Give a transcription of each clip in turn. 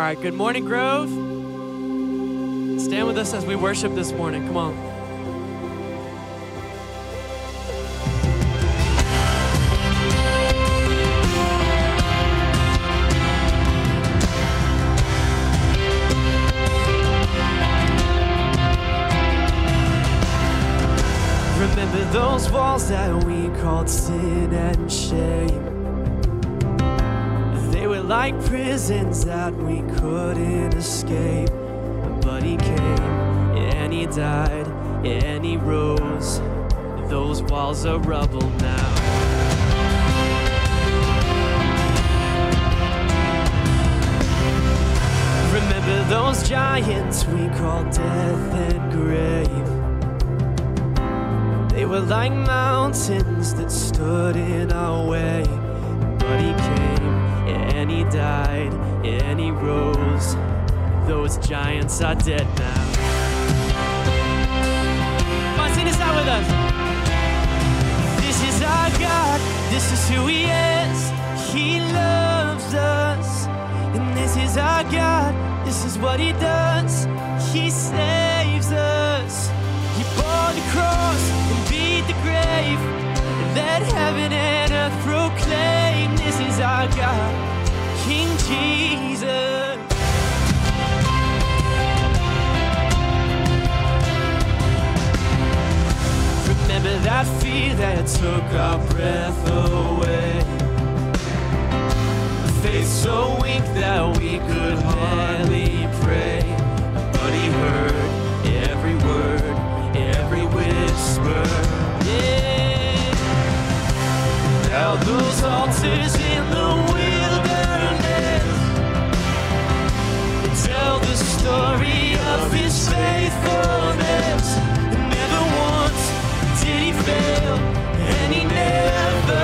All right, good morning, Grove. Stand with us as we worship this morning. Come on. Remember those walls that we called sin and shame. Like prisons that we couldn't escape. But he came and he died and he rose. Those walls are rubble now. Remember those giants we called death and grave. They were like mountains that stood in our way. Died and he rose. Those giants are dead now. Come on, sing this out with us. This is our God, this is who he is. He loves us. And this is our God, this is what he does. He saves us. He bore the cross and beat the grave. And let heaven and earth proclaim this is our God. Remember that fear that took our breath away. Faith so weak that we could hardly pray. But he heard every word, every whisper. Yeah. Now those altars in the wilderness tell the story of his faithfulness. Never once did he fail, and he never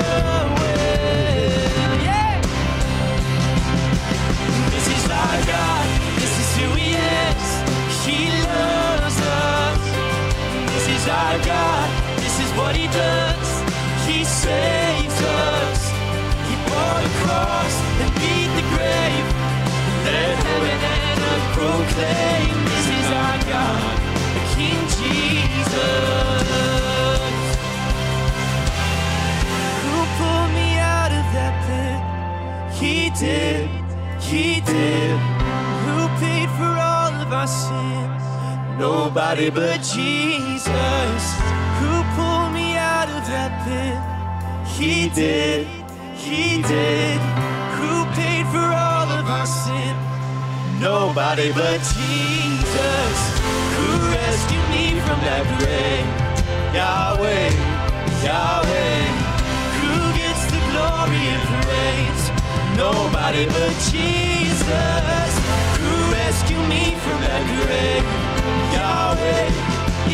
will. Yeah. This is our God, this is who he is. He loves us. This is our God, this is what he does. He saves us. He bore the cross and beat the grave. Let heaven proclaim this is our God, the King Jesus. Who pulled me out of that pit? He did, he did. Who paid for all of our sins? Nobody but Jesus. Who pulled me out of that pit? He did, he did. Nobody but Jesus. Who rescued me from that grave? Yahweh, Yahweh. Who gets the glory and praise? Nobody but Jesus. Who rescued me from that grave? Yahweh,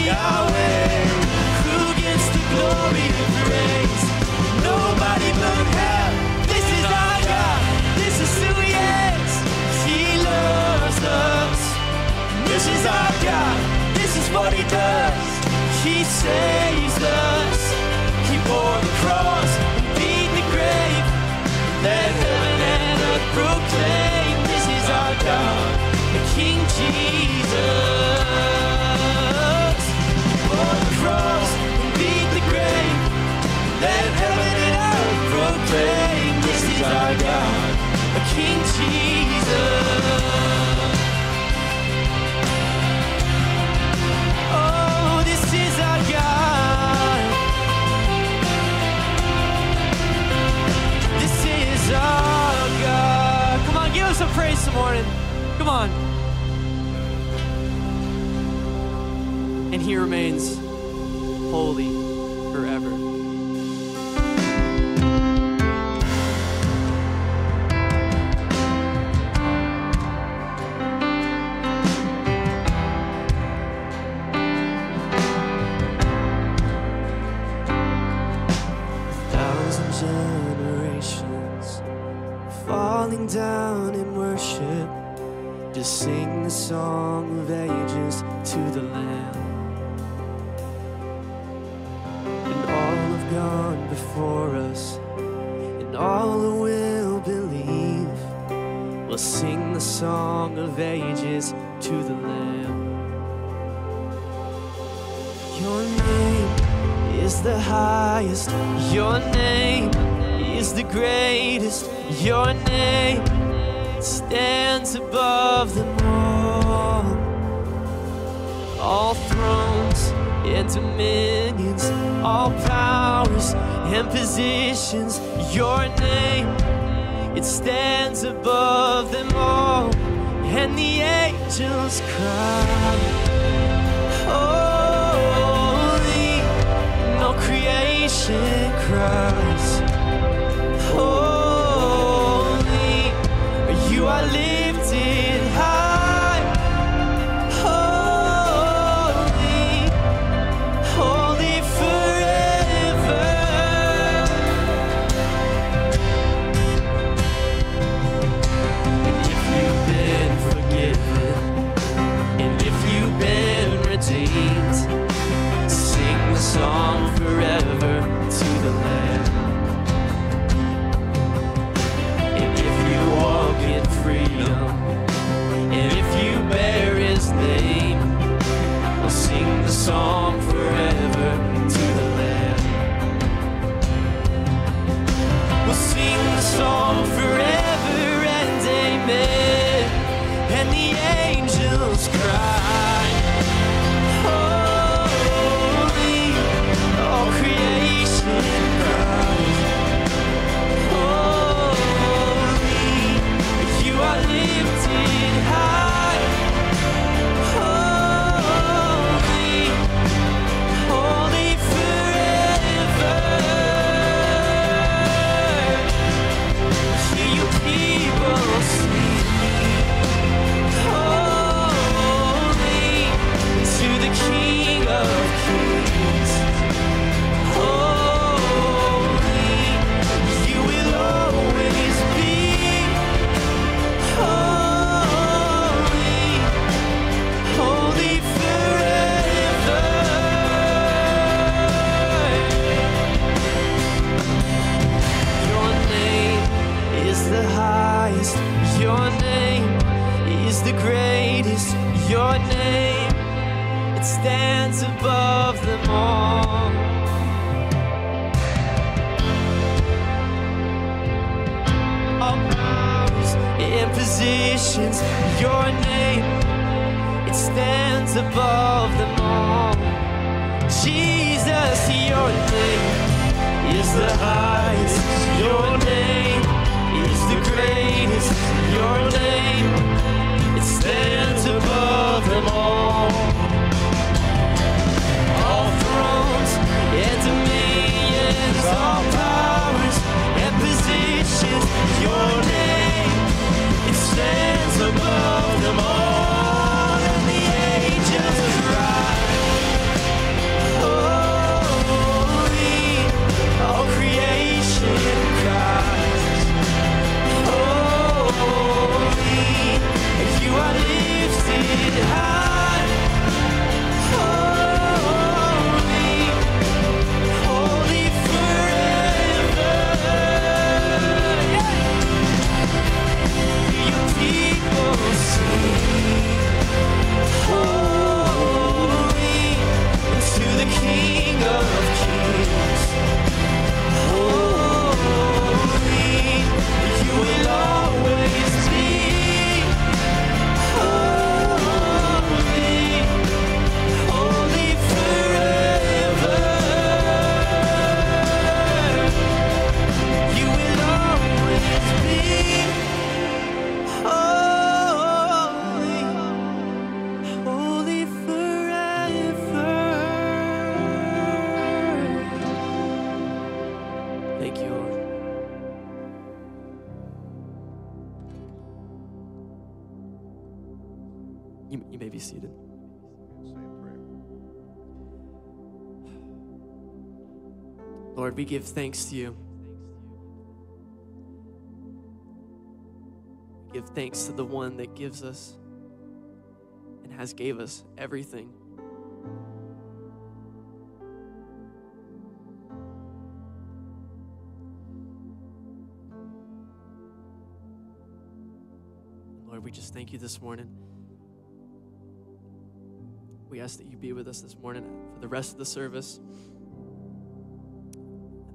Yahweh. Come on. And he remains highest. Your name is the greatest. Your name stands above them all. All thrones and dominions, all powers and positions. Your name, it stands above them all. And the angels cry. creation cries. Holy, you are living. right we give thanks to you. We give thanks to the one that gives us and has gave us everything. Lord, we just thank you this morning. We ask that you be with us this morning for the rest of the service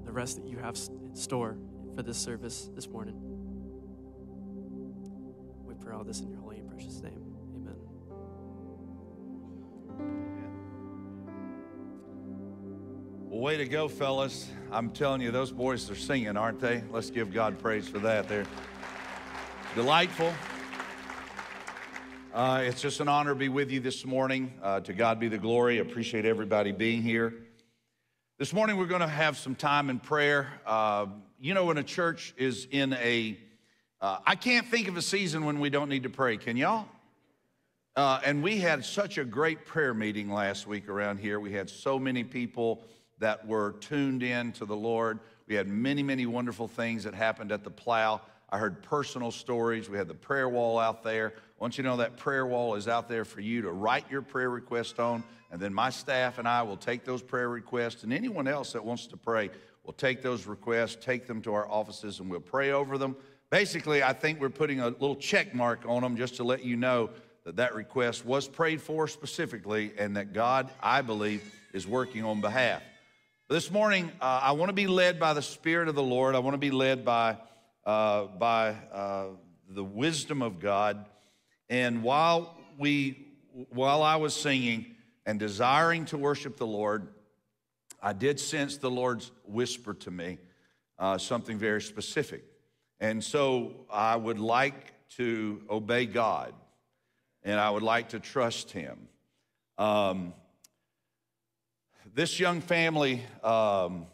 the rest that you have in store for this service this morning. We pray all this in your holy and precious name. Amen. Well, way to go, fellas. I'm telling you, those boys are singing, aren't they? Let's give God praise for that. They're delightful. Uh, it's just an honor to be with you this morning. Uh, to God be the glory. Appreciate everybody being here. This morning, we're going to have some time in prayer. Uh, you know, when a church is in a, uh, I can't think of a season when we don't need to pray. Can y'all? Uh, and we had such a great prayer meeting last week around here. We had so many people that were tuned in to the Lord. We had many, many wonderful things that happened at the plow. I heard personal stories. We had the prayer wall out there. I want you to know that prayer wall is out there for you to write your prayer request on, and then my staff and I will take those prayer requests, and anyone else that wants to pray will take those requests, take them to our offices, and we'll pray over them. Basically, I think we're putting a little check mark on them just to let you know that that request was prayed for specifically and that God, I believe, is working on behalf. This morning, uh, I want to be led by the Spirit of the Lord. I want to be led by, uh, by uh, the wisdom of God. And while we, while I was singing and desiring to worship the Lord, I did sense the Lord's whisper to me uh, something very specific. And so I would like to obey God, and I would like to trust Him. Um, this young family um,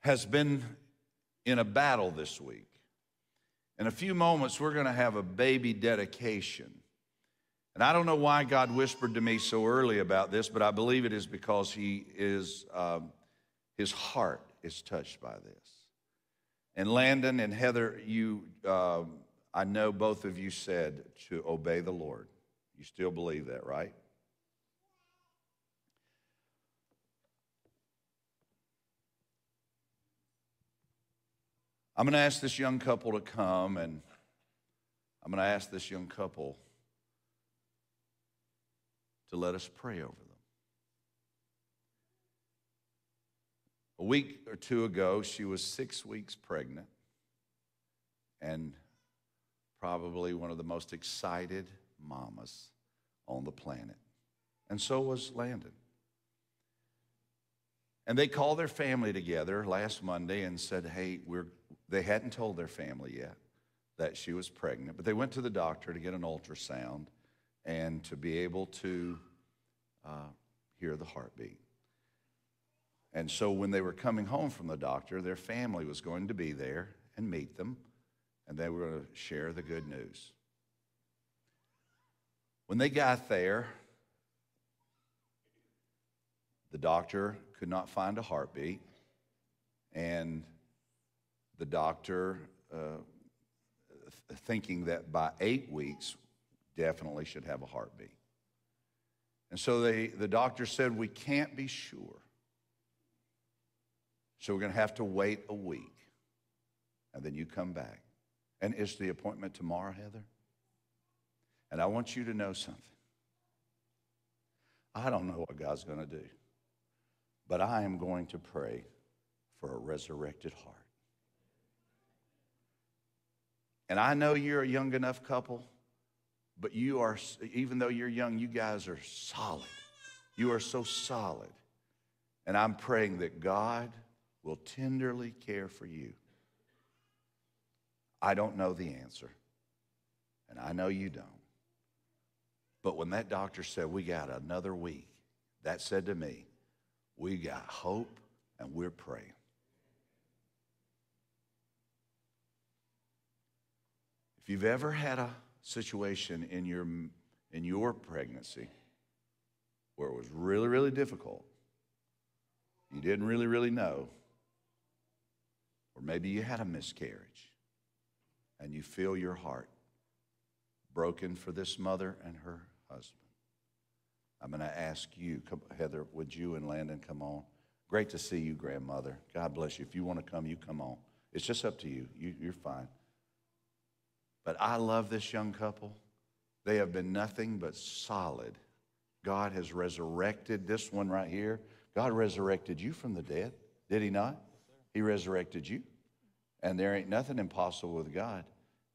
has been in a battle this week. In a few moments, we're going to have a baby dedication. And I don't know why God whispered to me so early about this, but I believe it is because He is, um, His heart is touched by this. And Landon and Heather, you, um, I know both of you said to obey the Lord. You still believe that, right? I'm going to ask this young couple to come, and I'm going to ask this young couple to let us pray over them. A week or two ago, she was six weeks pregnant and probably one of the most excited mamas on the planet. And so was Landon. And they called their family together last Monday and said, Hey, we're, they hadn't told their family yet that she was pregnant, but they went to the doctor to get an ultrasound and to be able to uh, hear the heartbeat. And so when they were coming home from the doctor, their family was going to be there and meet them, and they were going to share the good news. When they got there, the doctor could not find a heartbeat, and the doctor, uh, thinking that by eight weeks, definitely should have a heartbeat. And so they, the doctor said, We can't be sure. So we're going to have to wait a week. And then you come back. And is the appointment tomorrow, Heather? And I want you to know something. I don't know what God's going to do, but I am going to pray for a resurrected heart. And I know you're a young enough couple but you are, even though you're young, you guys are solid. You are so solid. And I'm praying that God will tenderly care for you. I don't know the answer, and I know you don't. But when that doctor said, We got another week, that said to me, We got hope and we're praying. If you've ever had a situation in your, in your pregnancy where it was really, really difficult. You didn't really, really know. Or maybe you had a miscarriage and you feel your heart broken for this mother and her husband. I'm going to ask you, Heather, would you and Landon come on? Great to see you, grandmother. God bless you. If you want to come, you come on. It's just up to you. you you're fine. But I love this young couple. They have been nothing but solid. God has resurrected this one right here. God resurrected you from the dead, did He not? He resurrected you. And there ain't nothing impossible with God.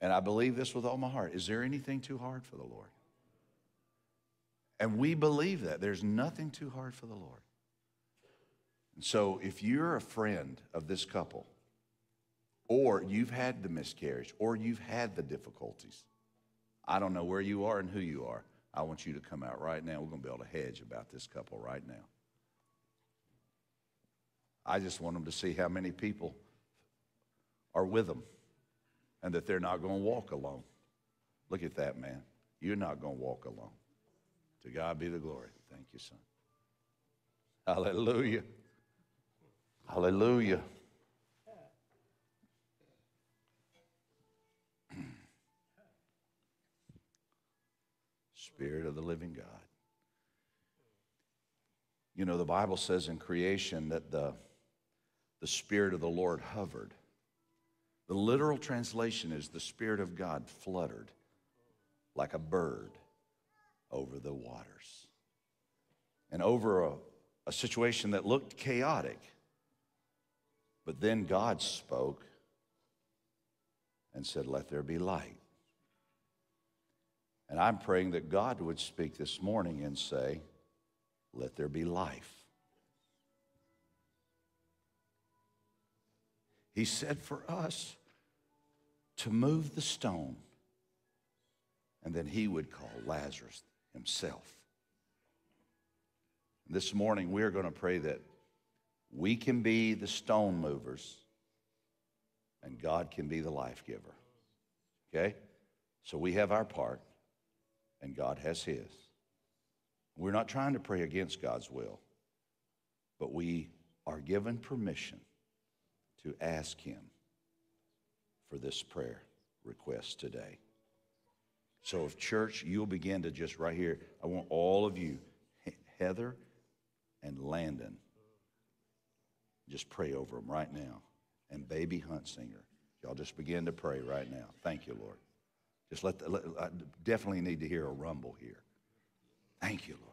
And I believe this with all my heart. Is there anything too hard for the Lord? And we believe that. There's nothing too hard for the Lord. And so if you're a friend of this couple, or you've had the miscarriage, or you've had the difficulties, I don't know where you are and who you are. I want you to come out right now. We're going to build a hedge about this couple right now. I just want them to see how many people are with them and that they're not going to walk alone. Look at that, man. You're not going to walk alone. To God be the glory. Thank you, son. Hallelujah. Hallelujah. Spirit of the living God. You know, the Bible says in creation that the, the Spirit of the Lord hovered. The literal translation is the Spirit of God fluttered like a bird over the waters. And over a, a situation that looked chaotic, but then God spoke and said, Let there be light. And I'm praying that God would speak this morning and say, Let there be life. He said for us to move the stone, and then he would call Lazarus himself. This morning, we are going to pray that we can be the stone movers and God can be the life giver. Okay? So we have our part and God has his. We're not trying to pray against God's will, but we are given permission to ask him for this prayer request today. So, if church, you'll begin to just right here, I want all of you, Heather and Landon, just pray over them right now. And baby Huntsinger, y'all just begin to pray right now. Thank you, Lord. Just let, the, let I definitely need to hear a rumble here. Thank you, Lord.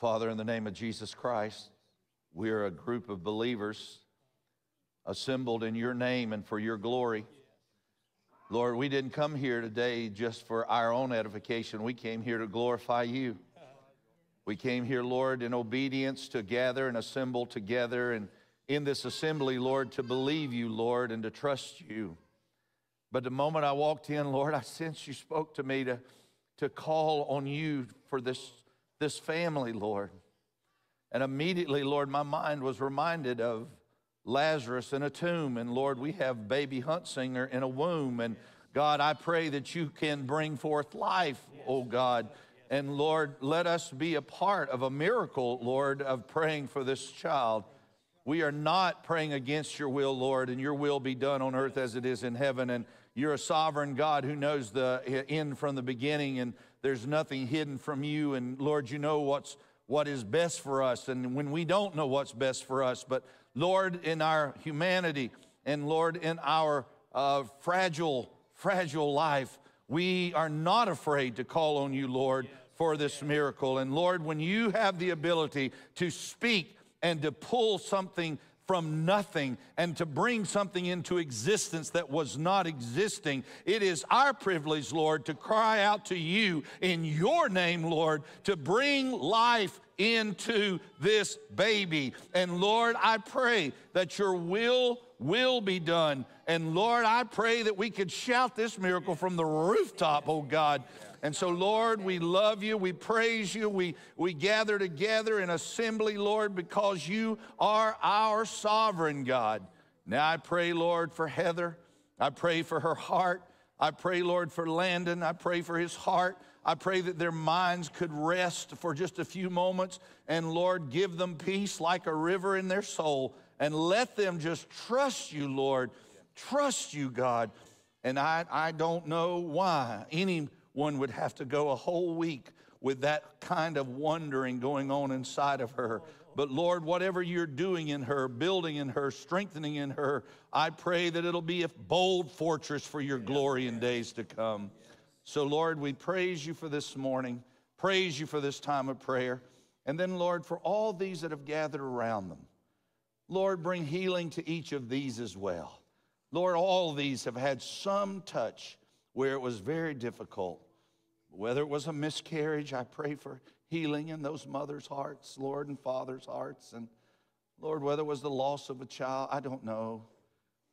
Father, in the name of Jesus Christ, we are a group of believers assembled in your name and for your glory. Lord, we didn't come here today just for our own edification. We came here to glorify you. We came here, Lord, in obedience to gather and assemble together and in this assembly, Lord, to believe you, Lord, and to trust you. But the moment I walked in, Lord, I sensed you spoke to me to, to call on you for this this family, Lord. And immediately, Lord, my mind was reminded of Lazarus in a tomb. And Lord, we have baby Huntsinger in a womb. And God, I pray that you can bring forth life, oh God. And Lord, let us be a part of a miracle, Lord, of praying for this child. We are not praying against your will, Lord, and your will be done on earth as it is in heaven. And you're a sovereign God who knows the end from the beginning. And there's nothing hidden from you. And Lord, you know what's what is best for us. And when we don't know what's best for us, but Lord, in our humanity and Lord, in our uh, fragile, fragile life, we are not afraid to call on you, Lord, for this miracle. And Lord, when you have the ability to speak and to pull something from nothing and to bring something into existence that was not existing. It is our privilege, Lord, to cry out to you in your name, Lord, to bring life into this baby. And Lord, I pray that your will will be done. And Lord, I pray that we could shout this miracle from the rooftop, oh God. And so, Lord, we love you. We praise you. We, we gather together in assembly, Lord, because you are our sovereign God. Now I pray, Lord, for Heather. I pray for her heart. I pray, Lord, for Landon. I pray for his heart. I pray that their minds could rest for just a few moments. And Lord, give them peace like a river in their soul. And let them just trust you, Lord. Trust you, God. And I, I don't know why anyone would have to go a whole week with that kind of wondering going on inside of her. But Lord, whatever you're doing in her, building in her, strengthening in her, I pray that it'll be a bold fortress for your glory in days to come. So, Lord, we praise you for this morning, praise you for this time of prayer. And then, Lord, for all these that have gathered around them, Lord, bring healing to each of these as well. Lord, all these have had some touch where it was very difficult. Whether it was a miscarriage, I pray for healing in those mothers' hearts, Lord, and fathers' hearts. And Lord, whether it was the loss of a child, I don't know.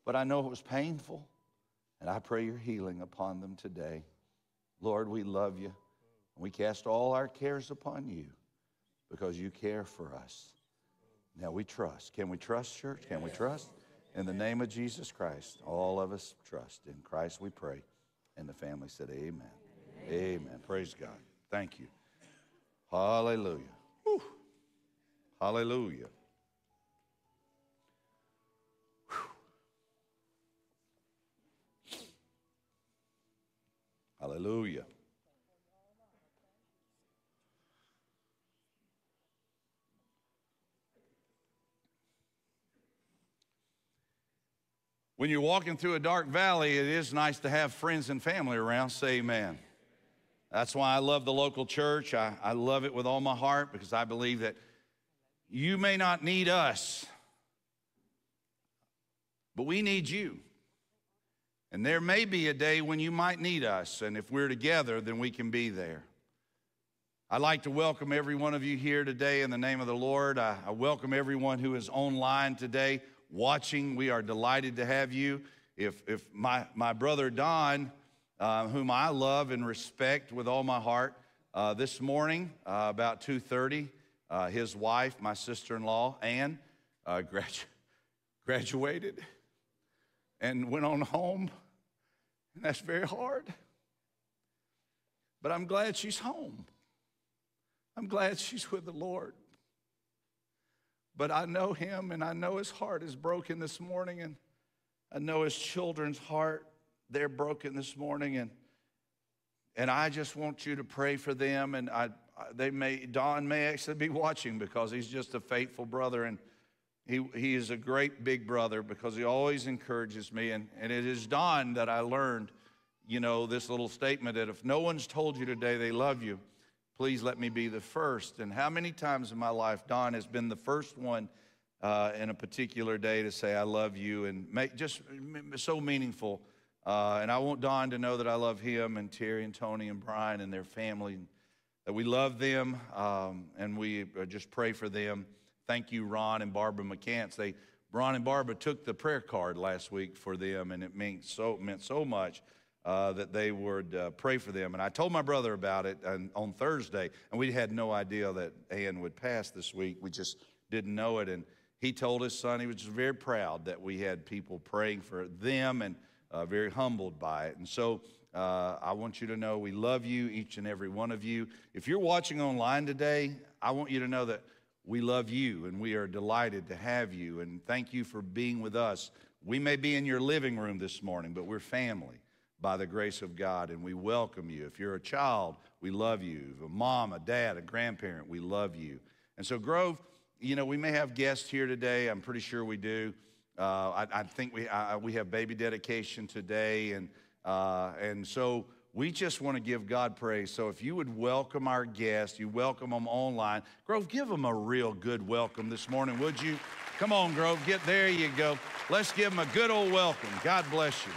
But I know it was painful. And I pray your healing upon them today. Lord, we love you. And we cast all our cares upon you because you care for us. Now we trust. Can we trust, church? Can we trust? In the name of Jesus Christ, all of us trust. In Christ we pray. And the family said, Amen. Amen. Amen. Praise God. Thank you. Hallelujah. Whew. Hallelujah. Hallelujah. When you're walking through a dark valley, it is nice to have friends and family around. Say amen. That's why I love the local church. I, I love it with all my heart because I believe that you may not need us, but we need you. And there may be a day when you might need us, and if we're together, then we can be there. I'd like to welcome every one of you here today in the name of the Lord. I, I welcome everyone who is online today watching. We are delighted to have you. If, if my, my brother Don, uh, whom I love and respect with all my heart, uh, this morning uh, about 2.30, uh, his wife, my sister-in-law, Ann, uh, gradu- graduated and went on home. And that's very hard. But I'm glad she's home. I'm glad she's with the Lord. But I know him and I know his heart is broken this morning, and I know his children's heart, they're broken this morning. And, and I just want you to pray for them. And I, they may, Don may actually be watching because he's just a faithful brother. And he, he is a great big brother because he always encourages me. And, and it is Don that I learned, you know, this little statement that if no one's told you today they love you, please let me be the first. And how many times in my life Don has been the first one uh, in a particular day to say, I love you, and make just so meaningful. Uh, and I want Don to know that I love him and Terry and Tony and Brian and their family, that we love them um, and we uh, just pray for them. Thank you, Ron and Barbara McCants. They, Ron and Barbara took the prayer card last week for them, and it meant so, meant so much uh, that they would uh, pray for them. And I told my brother about it on, on Thursday, and we had no idea that Ann would pass this week. We just didn't know it. And he told his son he was very proud that we had people praying for them and uh, very humbled by it. And so uh, I want you to know we love you, each and every one of you. If you're watching online today, I want you to know that we love you and we are delighted to have you and thank you for being with us. We may be in your living room this morning, but we're family by the grace of God and we welcome you. If you're a child, we love you. If A mom, a dad, a grandparent, we love you. And so, Grove, you know, we may have guests here today. I'm pretty sure we do. Uh, I, I, think we, I, we have baby dedication today, and, uh, and so we just want to give God praise. So if you would welcome our guests, you welcome them online. Grove, give them a real good welcome this morning, would you? Come on, Grove, get there you go. Let's give them a good old welcome. God bless you.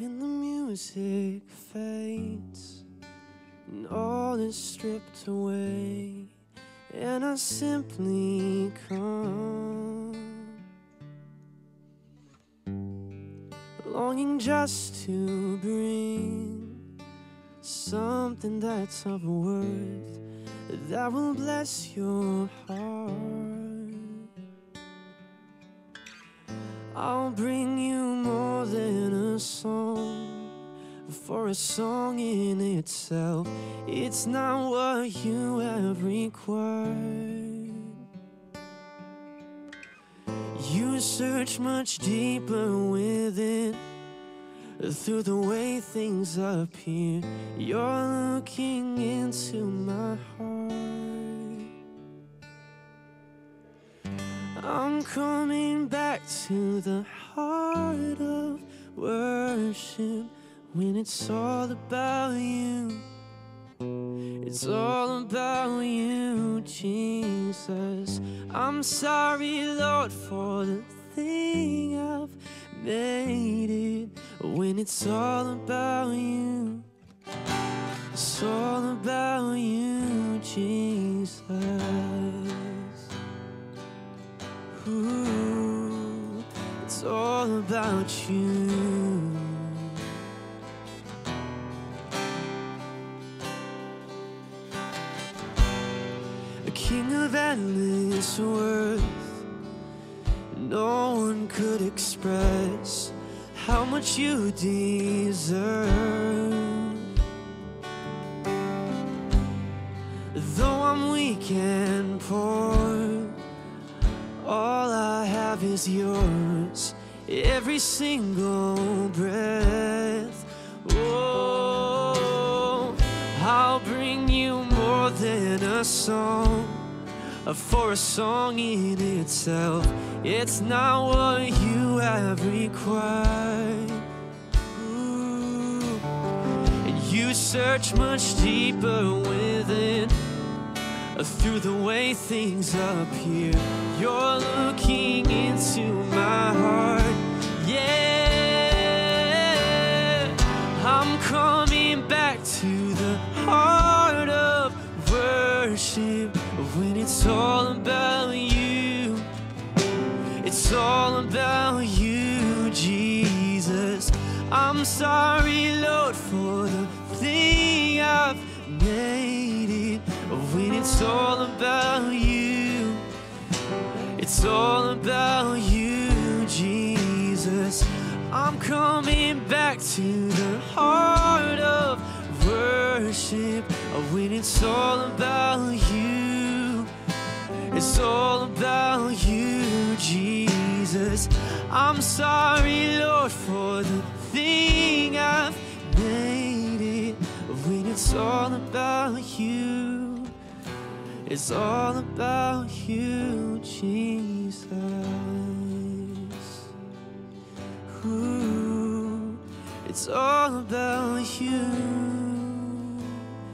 When the music fades and all is stripped away, and I simply come, longing just to bring something that's of worth that will bless your heart. I'll bring you more than a song, for a song in itself, it's not what you have required. You search much deeper within, through the way things appear. You're looking into my heart. I'm coming back to the heart of worship when it's all about you. It's all about you, Jesus. I'm sorry, Lord, for the thing I've made it when it's all about you. It's all about you, Jesus. Ooh, it's all about you. A king of endless worth, no one could express how much you deserve. Though I'm weak and poor. All I have is yours, every single breath. Oh, I'll bring you more than a song, for a song in itself. It's not what you have required. Ooh, and you search much deeper within through the way things appear. You're looking into my heart. Yeah, I'm coming back to the heart of worship when it's all about you. It's all about you, Jesus. I'm sorry, Lord, for the thing I've made it when it's all about you. It's all about you, Jesus. I'm coming back to the heart of worship when it's all about you. It's all about you, Jesus. I'm sorry, Lord, for the thing I've made it when it's all about you. It's all about you, Jesus. Ooh, it's all about you.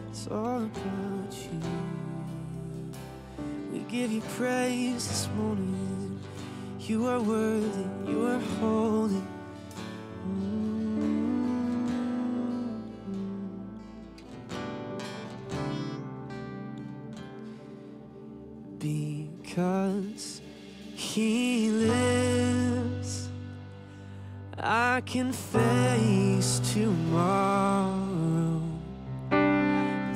It's all about you. We give you praise this morning. You are worthy, you are holy. He lives, I can face tomorrow.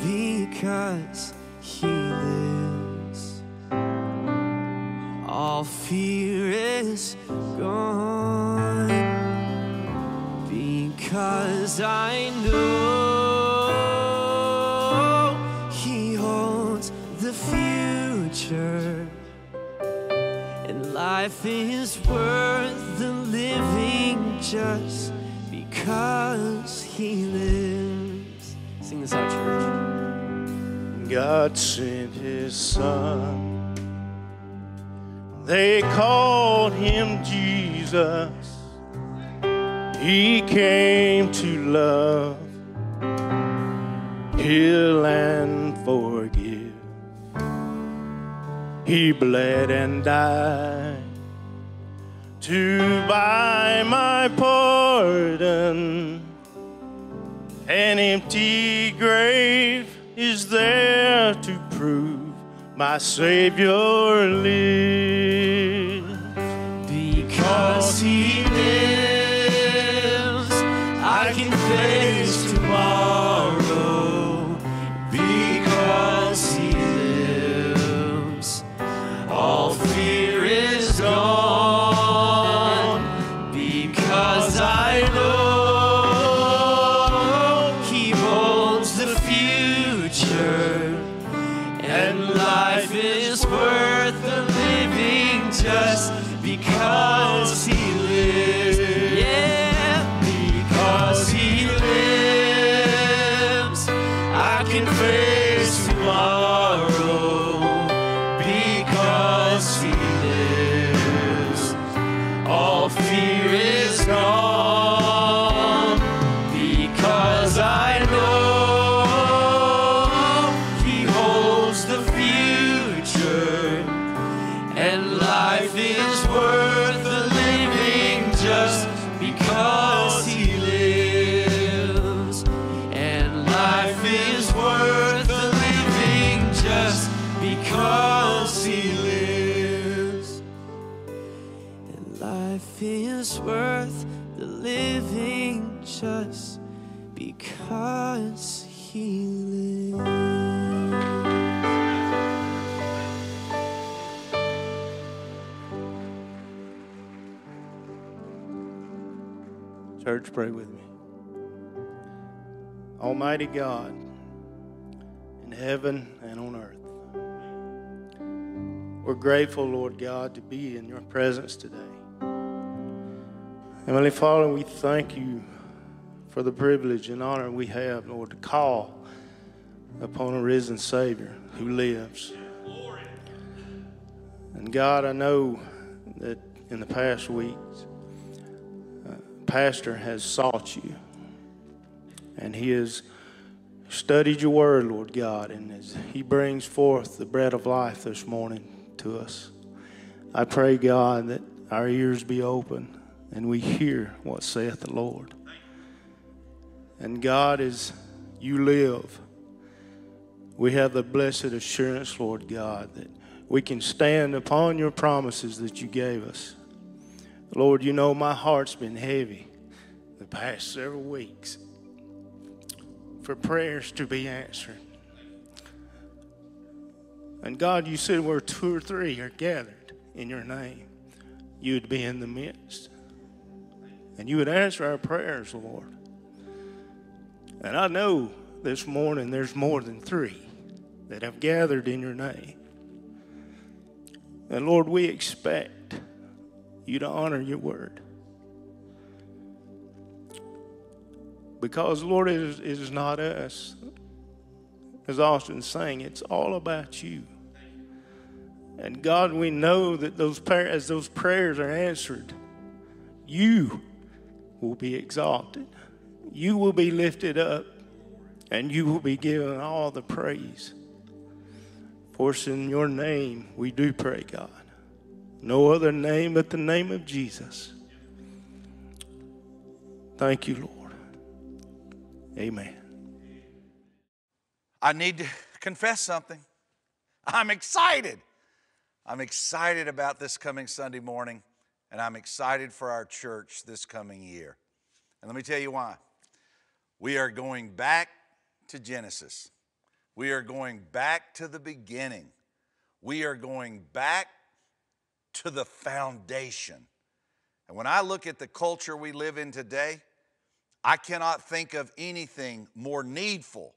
Because he lives, all fear is gone. Because I know life is worth the living just because He lives. Sing this out, church. God sent his son. They called him Jesus. He came to love, heal, and forgive. He bled and died to buy my pardon. An empty grave is there to prove my Savior lives. Because He is worth the living just because he lives. Church, pray with me. Almighty God, in heaven and on earth, we're grateful, Lord God, to be in your presence today. Heavenly Father, we thank you for the privilege and honor we have, Lord, to call upon a risen Savior who lives. And God, I know that in the past weeks, uh, pastor has sought you and he has studied your word, Lord God, and as he brings forth the bread of life this morning to us, I pray, God, that our ears be open and we hear what saith the Lord. And God, as you live, we have the blessed assurance, Lord God, that we can stand upon your promises that you gave us. Lord, you know my heart's been heavy the past several weeks for prayers to be answered. And God, you said where two or three are gathered in your name, you would be in the midst. And you would answer our prayers, Lord. And I know this morning there's more than three that have gathered in your name. And Lord, we expect you to honor your word. Because, Lord, it is, it is not us. As Austin sang, it's all about you. And God, we know that those as those prayers are answered, you will be exalted. You will be lifted up, and you will be given all the praise. For in your name we do pray, God. No other name but the name of Jesus. Thank you, Lord. Amen. I need to confess something. I'm excited. I'm excited about this coming Sunday morning, and I'm excited for our church this coming year. And let me tell you why. We are going back to Genesis. We are going back to the beginning. We are going back to the foundation. And when I look at the culture we live in today, I cannot think of anything more needful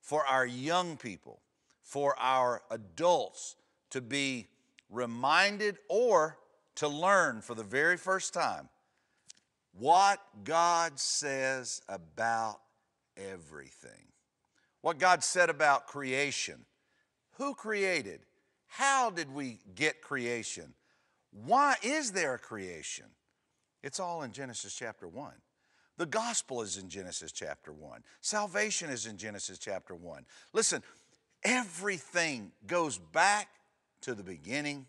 for our young people, for our adults to be reminded or to learn for the very first time what God says about everything. What God said about creation. Who created? How did we get creation? Why is there a creation? It's all in Genesis chapter 1. The gospel is in Genesis chapter 1. Salvation is in Genesis chapter 1. Listen, everything goes back to the beginning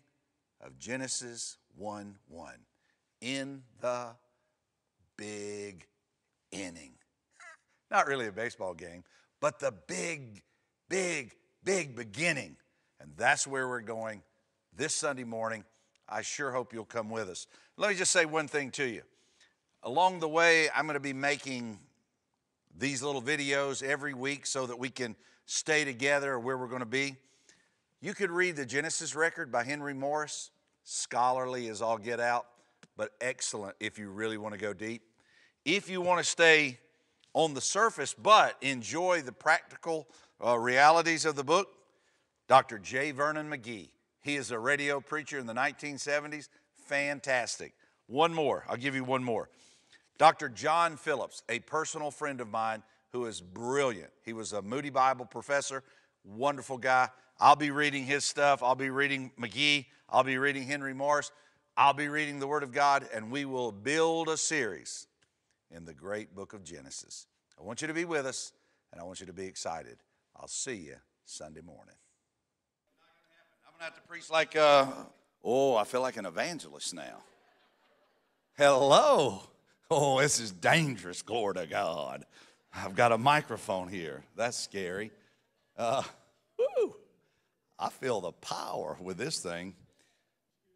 of Genesis 1 1. In the big inning. Not really a baseball game, but the big, big, big beginning. And that's where we're going this Sunday morning. I sure hope you'll come with us. Let me just say one thing to you. Along the way, I'm going to be making these little videos every week so that we can stay together where we're going to be. You could read the Genesis record by Henry Morris, scholarly as all get out, but excellent if you really want to go deep. If you want to stay on the surface but enjoy the practical uh, realities of the book, Dr. J. Vernon McGee. He is a radio preacher in the 1970s. Fantastic. One more. I'll give you one more. Dr. John Phillips, a personal friend of mine who is brilliant. He was a Moody Bible professor, wonderful guy. I'll be reading his stuff. I'll be reading McGee. I'll be reading Henry Morris. I'll be reading the Word of God, and we will build a series in the great book of Genesis. I want you to be with us, and I want you to be excited. I'll see you Sunday morning. I'm going to have to preach like, uh, oh, I feel like an evangelist now. Hello. Oh, this is dangerous. Glory to God. I've got a microphone here. That's scary. Uh, I feel the power with this thing.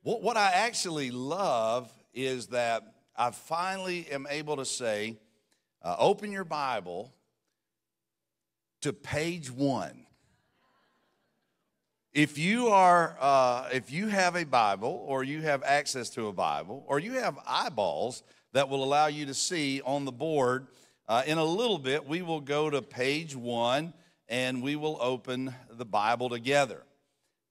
What, what I actually love is that I finally am able to say, uh, open your Bible to page one. If you are, uh, if you have a Bible, or you have access to a Bible, or you have eyeballs that will allow you to see on the board. Uh, in a little bit, we will go to page one and we will open the Bible together.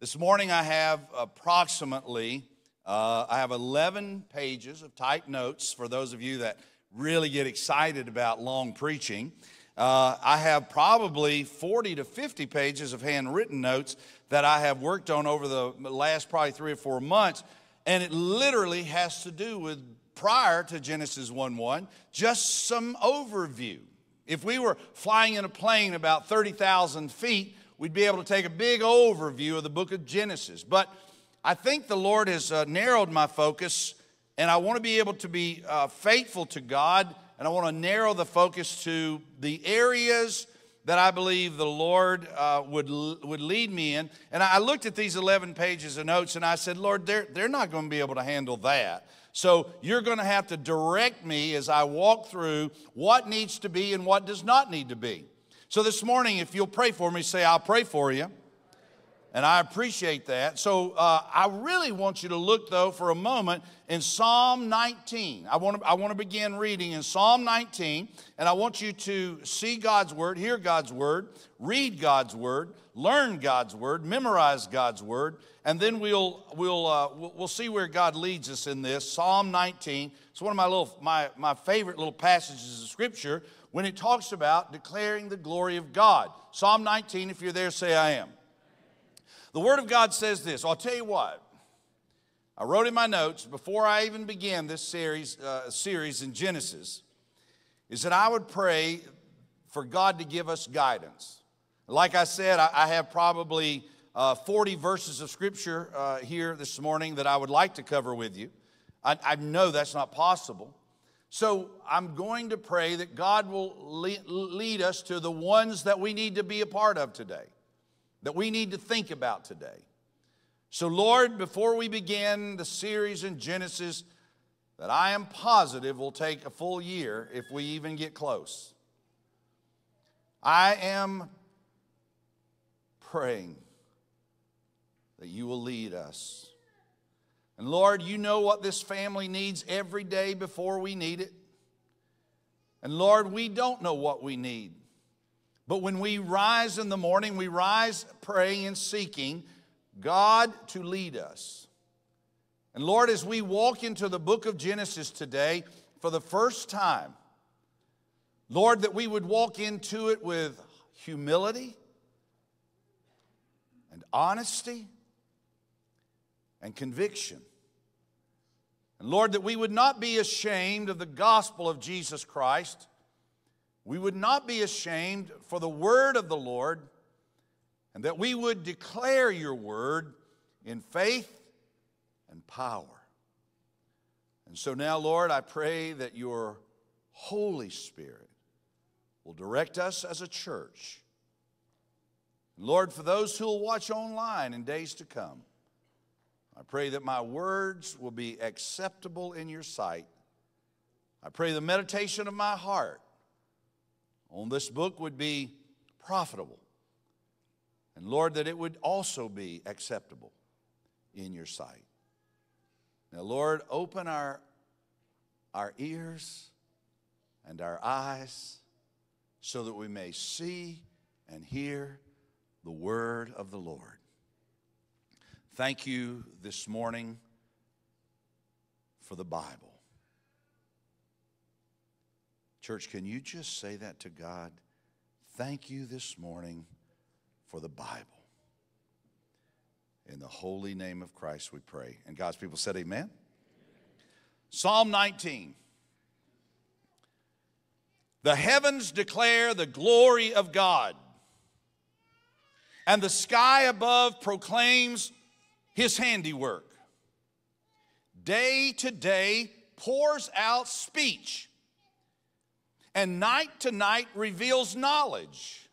This morning, I have approximately uh, I have 11 pages of typed notes for those of you that really get excited about long preaching. Uh, I have probably 40 to 50 pages of handwritten notes that I have worked on over the last probably three or four months, and it literally has to do with prior to Genesis 1 1, just some overview. If we were flying in a plane about 30,000 feet, we'd be able to take a big overview of the book of Genesis. But I think the Lord has uh, narrowed my focus, and I want to be able to be uh, faithful to God, and I want to narrow the focus to the areas that I believe the Lord uh, would, would lead me in. And I looked at these 11 pages of notes, and I said, Lord, they're, they're not going to be able to handle that. So you're going to have to direct me as I walk through what needs to be and what does not need to be. So this morning, if you'll pray for me, say, I'll pray for you. And I appreciate that. So uh, I really want you to look, though, for a moment in Psalm 19. I want, to, I want to begin reading in Psalm 19, and I want you to see God's word, hear God's word, read God's word, learn God's word, memorize God's word, and then we'll, we'll, uh, we'll see where God leads us in this. Psalm 19. It's one of my, little, my, my favorite little passages of Scripture when it talks about declaring the glory of God. Psalm 19, if you're there, say, I am. The Word of God says this. I'll tell you what. I wrote in my notes before I even began this series, uh, series in Genesis, is that I would pray for God to give us guidance. Like I said, I, I have probably uh, 40 verses of scripture uh, here this morning that I would like to cover with you. I, I, know that's not possible. So I'm going to pray that God will lead, us to the ones that we need to be a part of today, that we need to think about today. So, Lord, before we begin the series in Genesis, that I am positive will take a full year if we even get close. I am praying that you will lead us. And Lord, you know what this family needs every day before we need it. And Lord, we don't know what we need. But when we rise in the morning, we rise praying and seeking God to lead us. And Lord, as we walk into the book of Genesis today for the first time, Lord, that we would walk into it with humility and honesty and conviction. And Lord, that we would not be ashamed of the gospel of Jesus Christ. We would not be ashamed for the word of the Lord, and that we would declare your word in faith and power. And so now, Lord, I pray that your Holy Spirit will direct us as a church. Lord, for those who will watch online in days to come, I pray that my words will be acceptable in your sight. I pray the meditation of my heart on this book would be profitable. And Lord, that it would also be acceptable in your sight. Now, Lord, open our, our ears and our eyes so that we may see and hear the word of the Lord. Thank you this morning for the Bible. Church, can you just say that to God? Thank you this morning for the Bible. In the holy name of Christ we pray. And God's people said, Amen. Psalm 19. The heavens declare the glory of God, and the sky above proclaims his handiwork. Day to day pours out speech, and night to night reveals knowledge.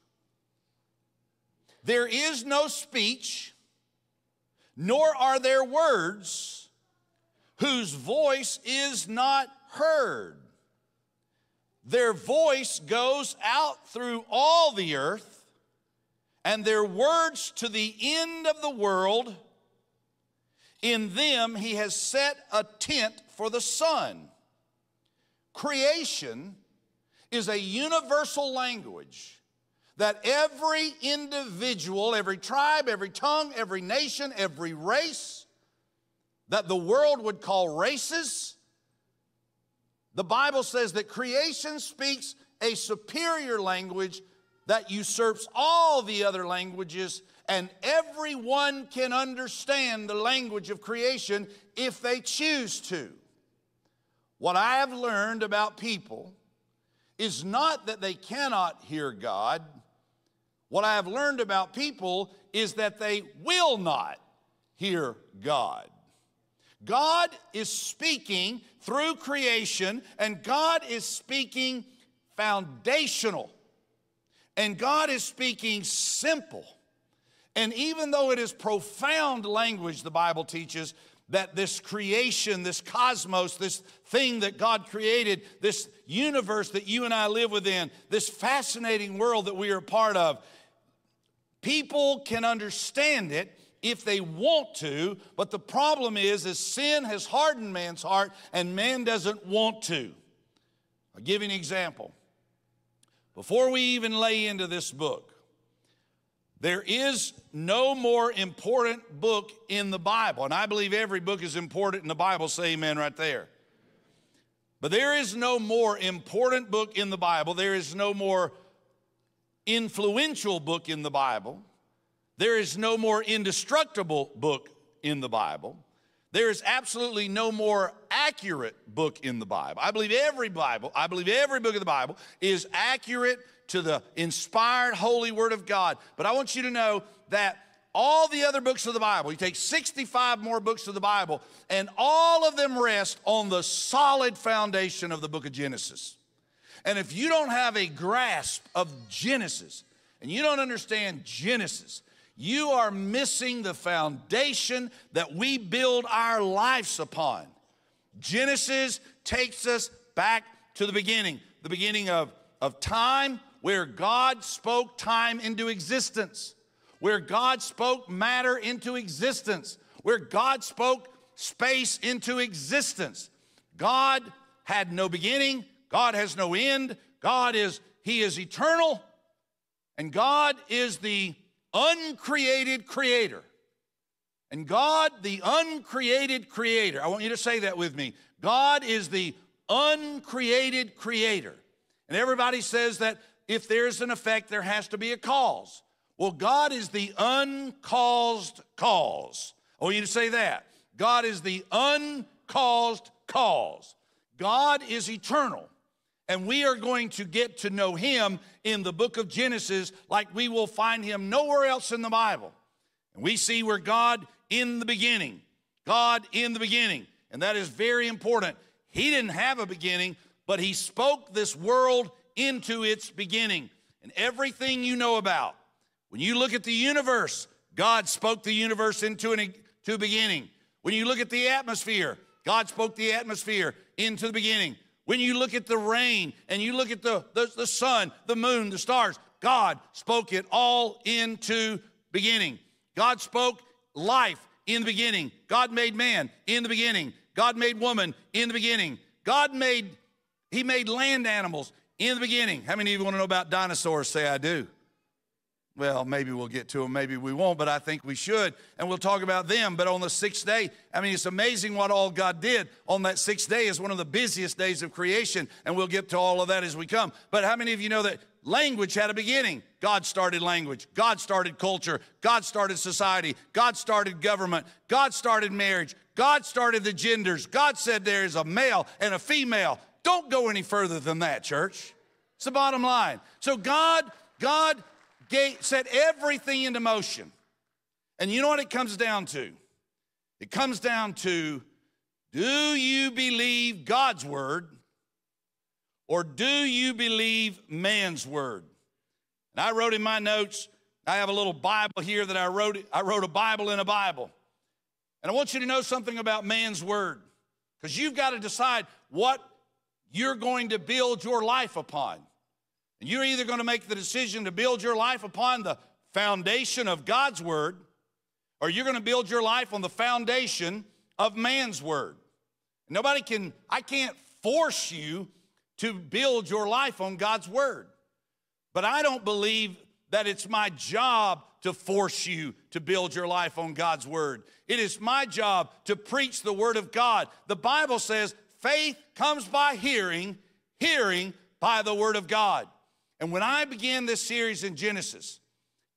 There is no speech, nor are there words whose voice is not heard. Their voice goes out through all the earth, and their words to the end of the world. In them he has set a tent for the sun. Creation is a universal language that every individual, every tribe, every tongue, every nation, every race that the world would call races, the Bible says that creation speaks a superior language that usurps all the other languages, and everyone can understand the language of creation if they choose to. What I have learned about people is not that they cannot hear God what I have learned about people is that they will not hear God. God is speaking through creation, and God is speaking foundational, and God is speaking simple. And even though it is profound language, the Bible teaches that this creation, this cosmos, this thing that God created, this universe that you and I live within, this fascinating world that we are a part of, People can understand it if they want to, but the problem is is sin has hardened man's heart and man doesn't want to. I'll give you an example. Before we even lay into this book, there is no more important book in the Bible. And I believe every book is important in the Bible. Say amen right there. But there is no more important book in the Bible. There is no more influential book in the Bible. There is no more indestructible book in the Bible. There is absolutely no more accurate book in the Bible. I believe every Bible, I believe every book of the Bible is accurate to the inspired holy word of God. But I want you to know that all the other books of the Bible, you take 65 more books of the Bible, and all of them rest on the solid foundation of the book of Genesis. And if you don't have a grasp of Genesis and you don't understand Genesis, you are missing the foundation that we build our lives upon. Genesis takes us back to the beginning, the beginning of, of time, where God spoke time into existence, where God spoke matter into existence, where God spoke space into existence. God had no beginning, God has no end. God is, He is eternal. And God is the uncreated creator. And God, the uncreated creator, I want you to say that with me. God is the uncreated creator. And everybody says that if there's an effect, there has to be a cause. Well, God is the uncaused cause. I want you to say that. God is the uncaused cause. God is eternal. And we are going to get to know him in the book of Genesis like we will find him nowhere else in the Bible. And we see where God in the beginning, God in the beginning. And that is very important. He didn't have a beginning, but he spoke this world into its beginning. And everything you know about, when you look at the universe, God spoke the universe into an, to a beginning. When you look at the atmosphere, God spoke the atmosphere into the beginning. When you look at the rain and you look at the, the, the sun, the moon, the stars, God spoke it all into beginning. God spoke life in the beginning. God made man in the beginning. God made woman in the beginning. God made, He made land animals in the beginning. How many of you want to know about dinosaurs? Say, I do. Well, maybe we'll get to them, maybe we won't, but I think we should, and we'll talk about them. But on the sixth day, I mean, it's amazing what all God did on that sixth day is one of the busiest days of creation, and we'll get to all of that as we come. But how many of you know that language had a beginning? God started language, God started culture, God started society, God started government, God started marriage, God started the genders. God said there is a male and a female. Don't go any further than that, church. It's the bottom line. So God, God gave, set everything into motion. And you know what it comes down to? It comes down to do you believe God's word or do you believe man's word? And I wrote in my notes, I have a little Bible here that I wrote. I wrote a Bible in a Bible. And I want you to know something about man's word because you've got to decide what you're going to build your life upon. And you're either going to make the decision to build your life upon the foundation of God's word, or you're going to build your life on the foundation of man's word. Nobody can, I can't force you to build your life on God's word. But I don't believe that it's my job to force you to build your life on God's word. It is my job to preach the word of God. The Bible says faith comes by hearing, hearing by the word of God. And when I began this series in Genesis,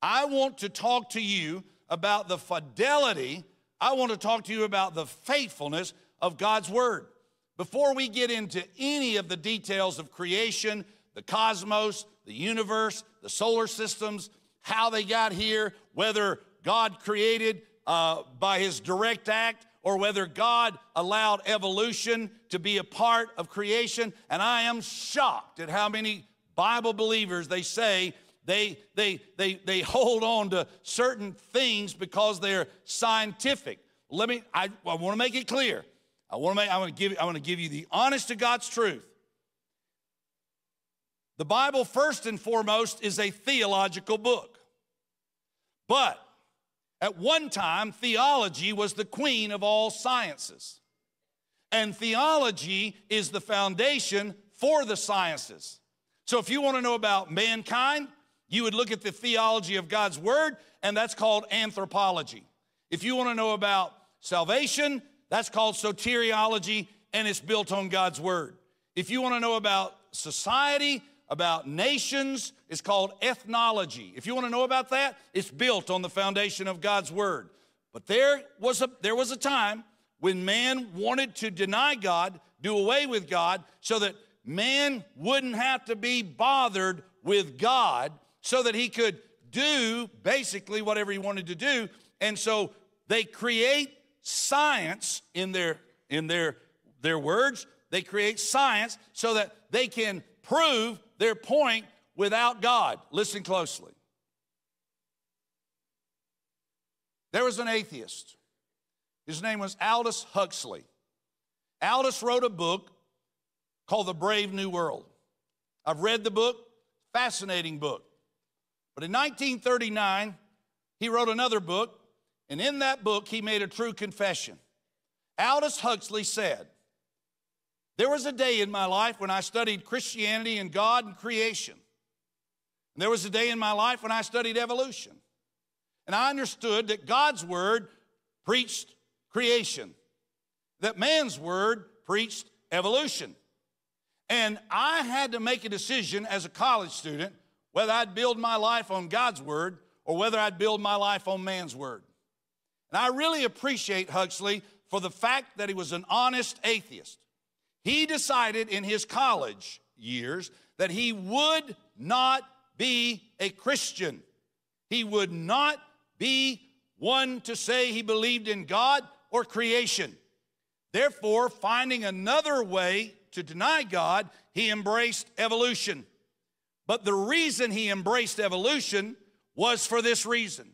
I want to talk to you about the fidelity, I want to talk to you about the faithfulness of God's Word. Before we get into any of the details of creation, the cosmos, the universe, the solar systems, how they got here, whether God created uh, by his direct act or whether God allowed evolution to be a part of creation. And I am shocked at how many Bible believers, they say they, they, they, they hold on to certain things because they're scientific. Let me, I, I want to make it clear. I want to make, I want to give, I want to give you the honest to God's truth. The Bible, first and foremost, is a theological book. But at one time, theology was the queen of all sciences. And theology is the foundation for the sciences. So if you want to know about mankind, you would look at the theology of God's word, and that's called anthropology. If you want to know about salvation, that's called soteriology, and it's built on God's word. If you want to know about society, about nations, is called ethnology. If you want to know about that, it's built on the foundation of God's word. But there was a, there was a time when man wanted to deny God, do away with God, so that man wouldn't have to be bothered with God so that he could do basically whatever he wanted to do. And so they create science in their in their their words. They create science so that they can prove their point without God. Listen closely. There was an atheist. His name was Aldous Huxley. Aldous wrote a book called The Brave New World. I've read the book, fascinating book. But in 1939, he wrote another book, and in that book, he made a true confession. Aldous Huxley said, There was a day in my life when I studied Christianity and God and creation. And there was a day in my life when I studied evolution. And I understood that God's Word preached creation, that man's word preached evolution. And I had to make a decision as a college student whether I'd build my life on God's word or whether I'd build my life on man's word. And I really appreciate Huxley for the fact that he was an honest atheist. He decided in his college years that he would not be a Christian. He would not be one to say he believed in God or creation. Therefore, finding another way to deny God, he embraced evolution. But the reason he embraced evolution was for this reason.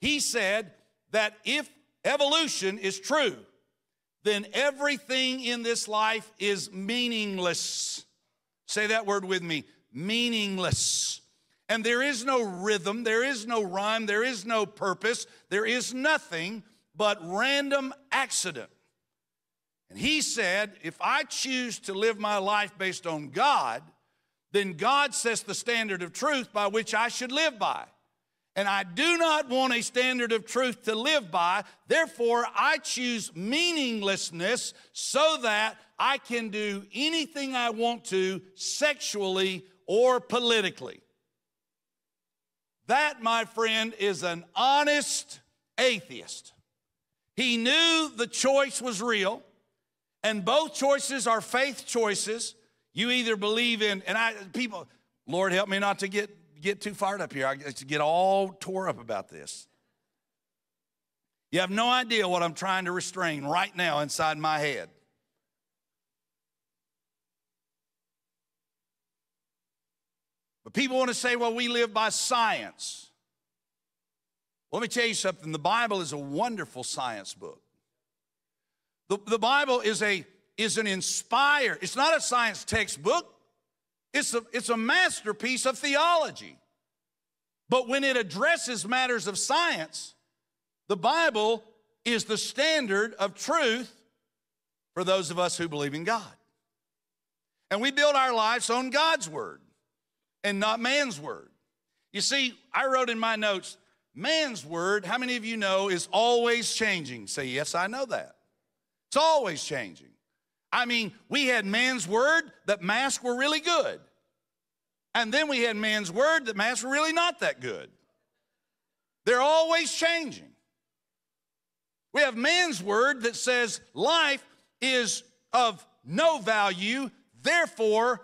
He said that if evolution is true, then everything in this life is meaningless. Say that word with me meaningless. And there is no rhythm, there is no rhyme, there is no purpose, there is nothing but random accident. And he said, if I choose to live my life based on God, then God sets the standard of truth by which I should live by. And I do not want a standard of truth to live by. Therefore, I choose meaninglessness so that I can do anything I want to sexually or politically. That, my friend, is an honest atheist. He knew the choice was real, and both choices are faith choices. You either believe in, and I, people, Lord help me not to get get too fired up here. I get all tore up about this. You have no idea what I'm trying to restrain right now inside my head. But people want to say, well, we live by science. Let me tell you something the Bible is a wonderful science book. The, the Bible is, a, is an inspired, it's not a science textbook. It's a, it's a masterpiece of theology. But when it addresses matters of science, the Bible is the standard of truth for those of us who believe in God. And we build our lives on God's word and not man's word. You see, I wrote in my notes, man's word, how many of you know, is always changing? Say, yes, I know that. It's always changing. I mean, we had man's word that masks were really good. And then we had man's word that masks were really not that good. They're always changing. We have man's word that says life is of no value, therefore,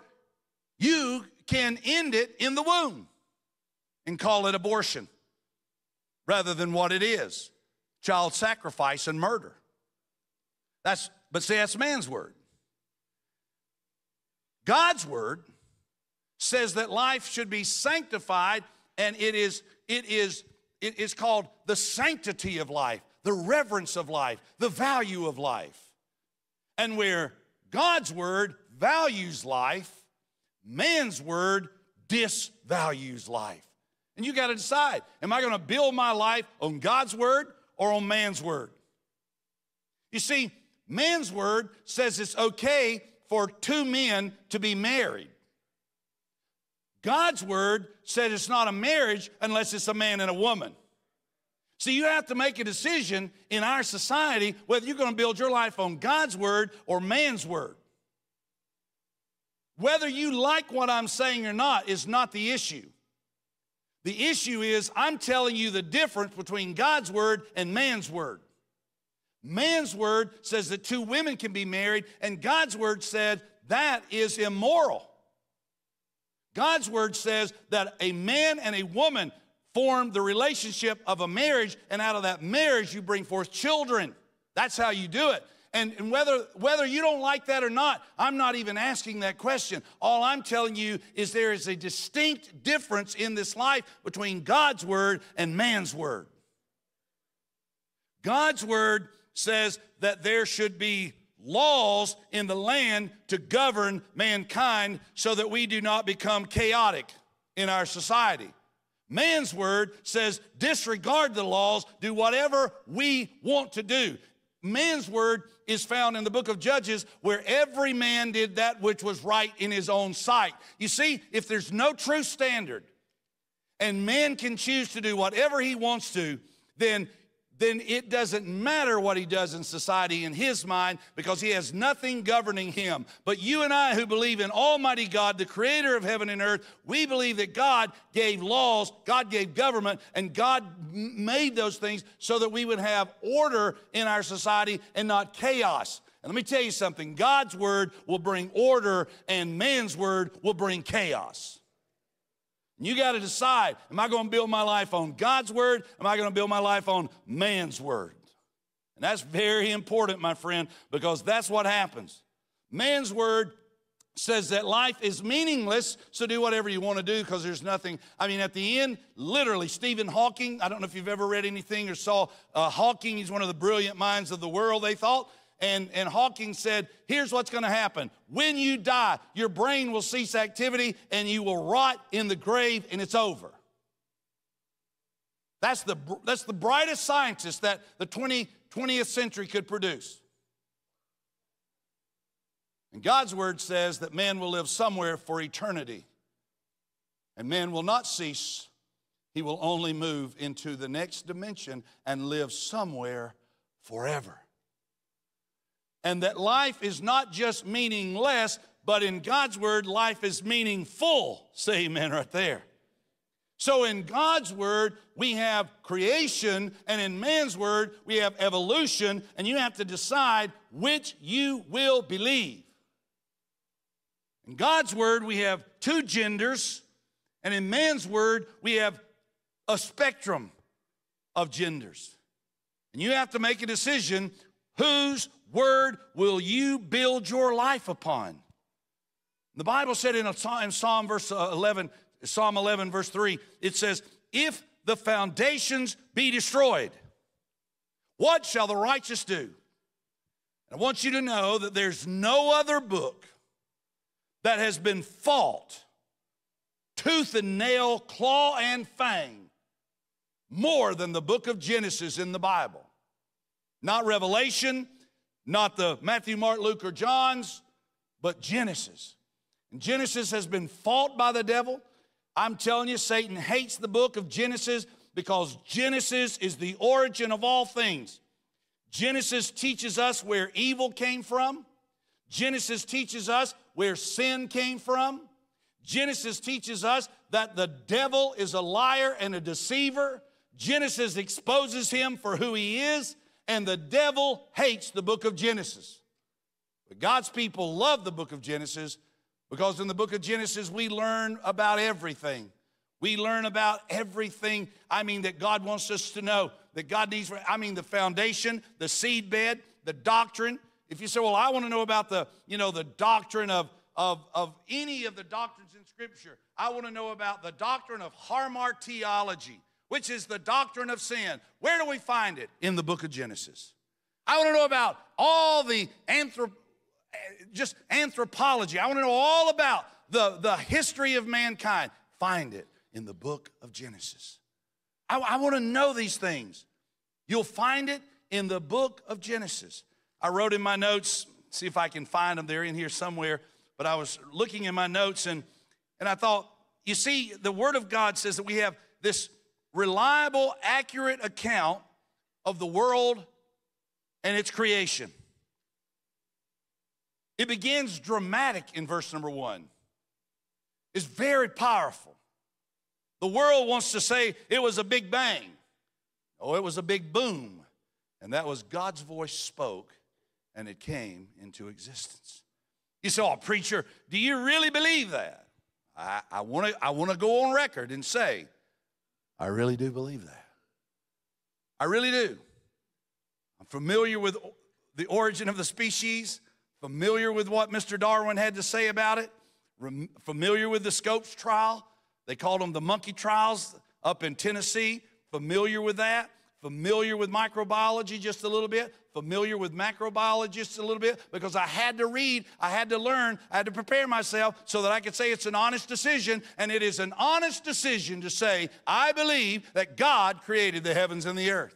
you can end it in the womb and call it abortion rather than what it is child sacrifice and murder. That's, but see, that's man's word. God's word says that life should be sanctified, and it is, it is, it is called the sanctity of life, the reverence of life, the value of life. And where God's word values life, man's word disvalues life. And you got to decide am I going to build my life on God's word or on man's word? You see, man's word says it's okay for two men to be married. God's word said it's not a marriage unless it's a man and a woman. So you have to make a decision in our society whether you're going to build your life on God's word or man's word. Whether you like what I'm saying or not is not the issue. The issue is I'm telling you the difference between God's word and man's word. Man's word says that two women can be married, and God's word said that is immoral. God's word says that a man and a woman form the relationship of a marriage, and out of that marriage, you bring forth children. That's how you do it. And, and, whether, whether you don't like that or not, I'm not even asking that question. All I'm telling you is there is a distinct difference in this life between God's word and man's word. God's word says that there should be laws in the land to govern mankind so that we do not become chaotic in our society. Man's word says disregard the laws, do whatever we want to do. Man's word is found in the book of Judges where every man did that which was right in his own sight. You see, if there's no true standard and man can choose to do whatever he wants to, then then it doesn't matter what he does in society in his mind because he has nothing governing him. But you and I, who believe in Almighty God, the creator of heaven and earth, we believe that God gave laws, God gave government, and God made those things so that we would have order in our society and not chaos. And let me tell you something God's word will bring order, and man's word will bring chaos. You got to decide am I going to build my life on God's word? Am I going to build my life on man's word? And that's very important, my friend, because that's what happens. Man's word says that life is meaningless, so do whatever you want to do because there's nothing. I mean, at the end, literally, Stephen Hawking, I don't know if you've ever read anything or saw uh, Hawking, he's one of the brilliant minds of the world, they thought. And, and Hawking said, here's what's going to happen. When you die, your brain will cease activity and you will rot in the grave and it's over. That's the, that's the brightest scientist that the 20, 20th century could produce. And God's word says that man will live somewhere for eternity. And man will not cease, he will only move into the next dimension and live somewhere forever and that life is not just meaningless, but in God's word, life is meaningful. Say amen right there. So in God's word, we have creation, and in man's word, we have evolution, and you have to decide which you will believe. In God's word, we have two genders, and in man's word, we have a spectrum of genders. And you have to make a decision whose word will you build your life upon? The Bible said in Psalm verse uh, 11, Psalm 11 verse 3, it says, "If the foundations be destroyed, what shall the righteous do?" I want you to know that there's no other book that has been fought tooth and nail, claw and fang more than the book of Genesis in the Bible. Not Revelation, not the Matthew, Mark, Luke, or John's, but Genesis. And Genesis has been fought by the devil. I'm telling you, Satan hates the book of Genesis because Genesis is the origin of all things. Genesis teaches us where evil came from. Genesis teaches us where sin came from. Genesis teaches us that the devil is a liar and a deceiver. Genesis exposes him for who he is and the devil hates the book of Genesis. But God's people love the book of Genesis because in the book of Genesis we learn about everything. We learn about everything, I mean, that God wants us to know, that God needs, I mean, the foundation, the seedbed, the doctrine. If you say, well, I want to know about the, you know, the doctrine of, of, of any of the doctrines in Scripture, I want to know about the doctrine of hamartiology which is the doctrine of sin. Where do we find it? In the book of Genesis. I want to know about all the anthrop- just anthropology. I want to know all about the, the history of mankind. Find it in the book of Genesis. I, I want to know these things. You'll find it in the book of Genesis. I wrote in my notes, see if I can find them. They're in here somewhere. But I was looking in my notes and, and I thought, you see, the Word of God says that we have this reliable, accurate account of the world and its creation. It begins dramatic in verse number one. It's very powerful. The world wants to say it was a big bang. Oh, it was a big boom. And that was God's voice spoke and it came into existence. You say, oh, preacher, do you really believe that? I, I want to I wanna go on record and say I really do believe that. I really do. I'm familiar with the origin of the species, familiar with what Mr. Darwin had to say about it, familiar with the Scopes trial. They called them the monkey trials up in Tennessee, familiar with that familiar with microbiology just a little bit, familiar with macrobiology just a little bit, because I had to read, I had to learn, I had to prepare myself so that I could say it's an honest decision. And it is an honest decision to say, I believe that God created the heavens and the earth.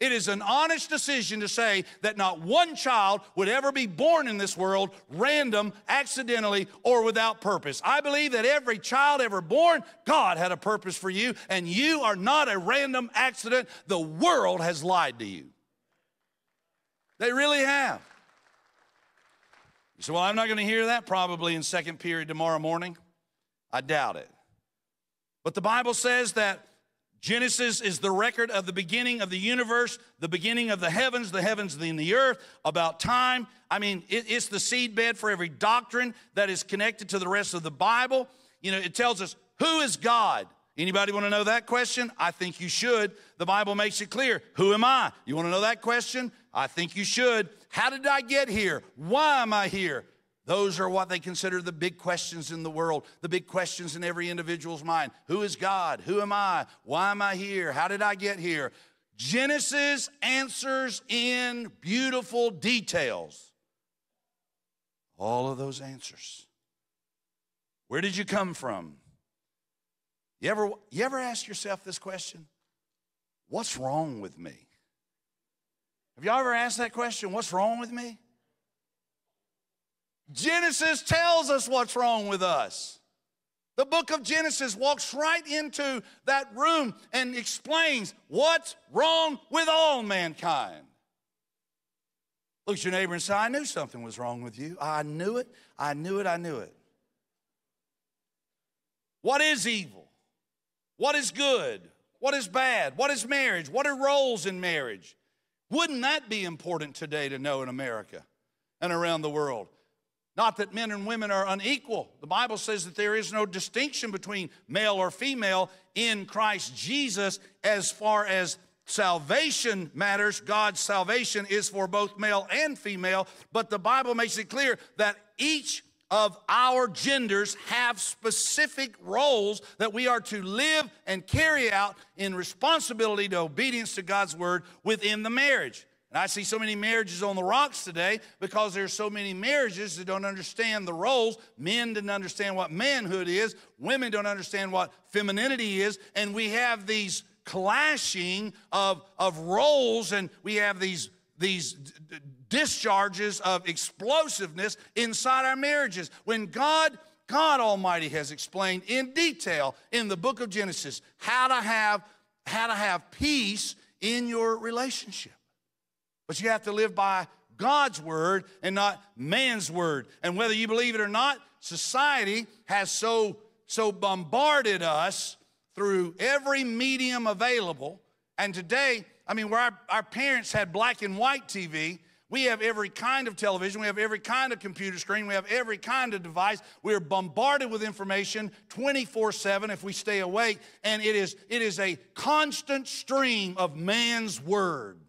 It is an honest decision to say that not one child would ever be born in this world random, accidentally, or without purpose. I believe that every child ever born, God had a purpose for you, and you are not a random accident. The world has lied to you. They really have. You say, Well, I'm not going to hear that probably in second period tomorrow morning. I doubt it. But the Bible says that Genesis is the record of the beginning of the universe, the beginning of the heavens, the heavens and the earth, about time. I mean, it, it's the seedbed for every doctrine that is connected to the rest of the Bible. You know, it tells us who is God. Anybody want to know that question? I think you should. The Bible makes it clear. Who am I? You want to know that question? I think you should. How did I get here? Why am I here? Those are what they consider the big questions in the world, the big questions in every individual's mind. Who is God? Who am I? Why am I here? How did I get here? Genesis answers in beautiful details all of those answers. Where did you come from? You ever, you ever ask yourself this question? What's wrong with me? Have y'all ever asked that question? What's wrong with me? Genesis tells us what's wrong with us. The book of Genesis walks right into that room and explains what's wrong with all mankind. Look at your neighbor and say, I knew something was wrong with you. I knew it, I knew it, I knew it. What is evil? What is good? What is bad? What is marriage? What are roles in marriage? Wouldn't that be important today to know in America and around the world? Not that men and women are unequal. The Bible says that there is no distinction between male or female in Christ Jesus as far as salvation matters. God's salvation is for both male and female, but the Bible makes it clear that each of our genders have specific roles that we are to live and carry out in responsibility to obedience to God's word within the marriage. And I see so many marriages on the rocks today because there's so many marriages that don't understand the roles. Men didn't understand what manhood is. Women don't understand what femininity is. And we have these clashing of, of roles and we have these, these discharges of explosiveness inside our marriages. When God God Almighty has explained in detail in the book of Genesis how to have how to have peace in your relationship. But you have to live by God's word and not man's word. And whether you believe it or not, society has so, so bombarded us through every medium available. And today, I mean, where our, our parents had black and white TV, we have every kind of television, we have every kind of computer screen, we have every kind of device. We're bombarded with information 24 7 if we stay awake. And it is, it is a constant stream of man's word.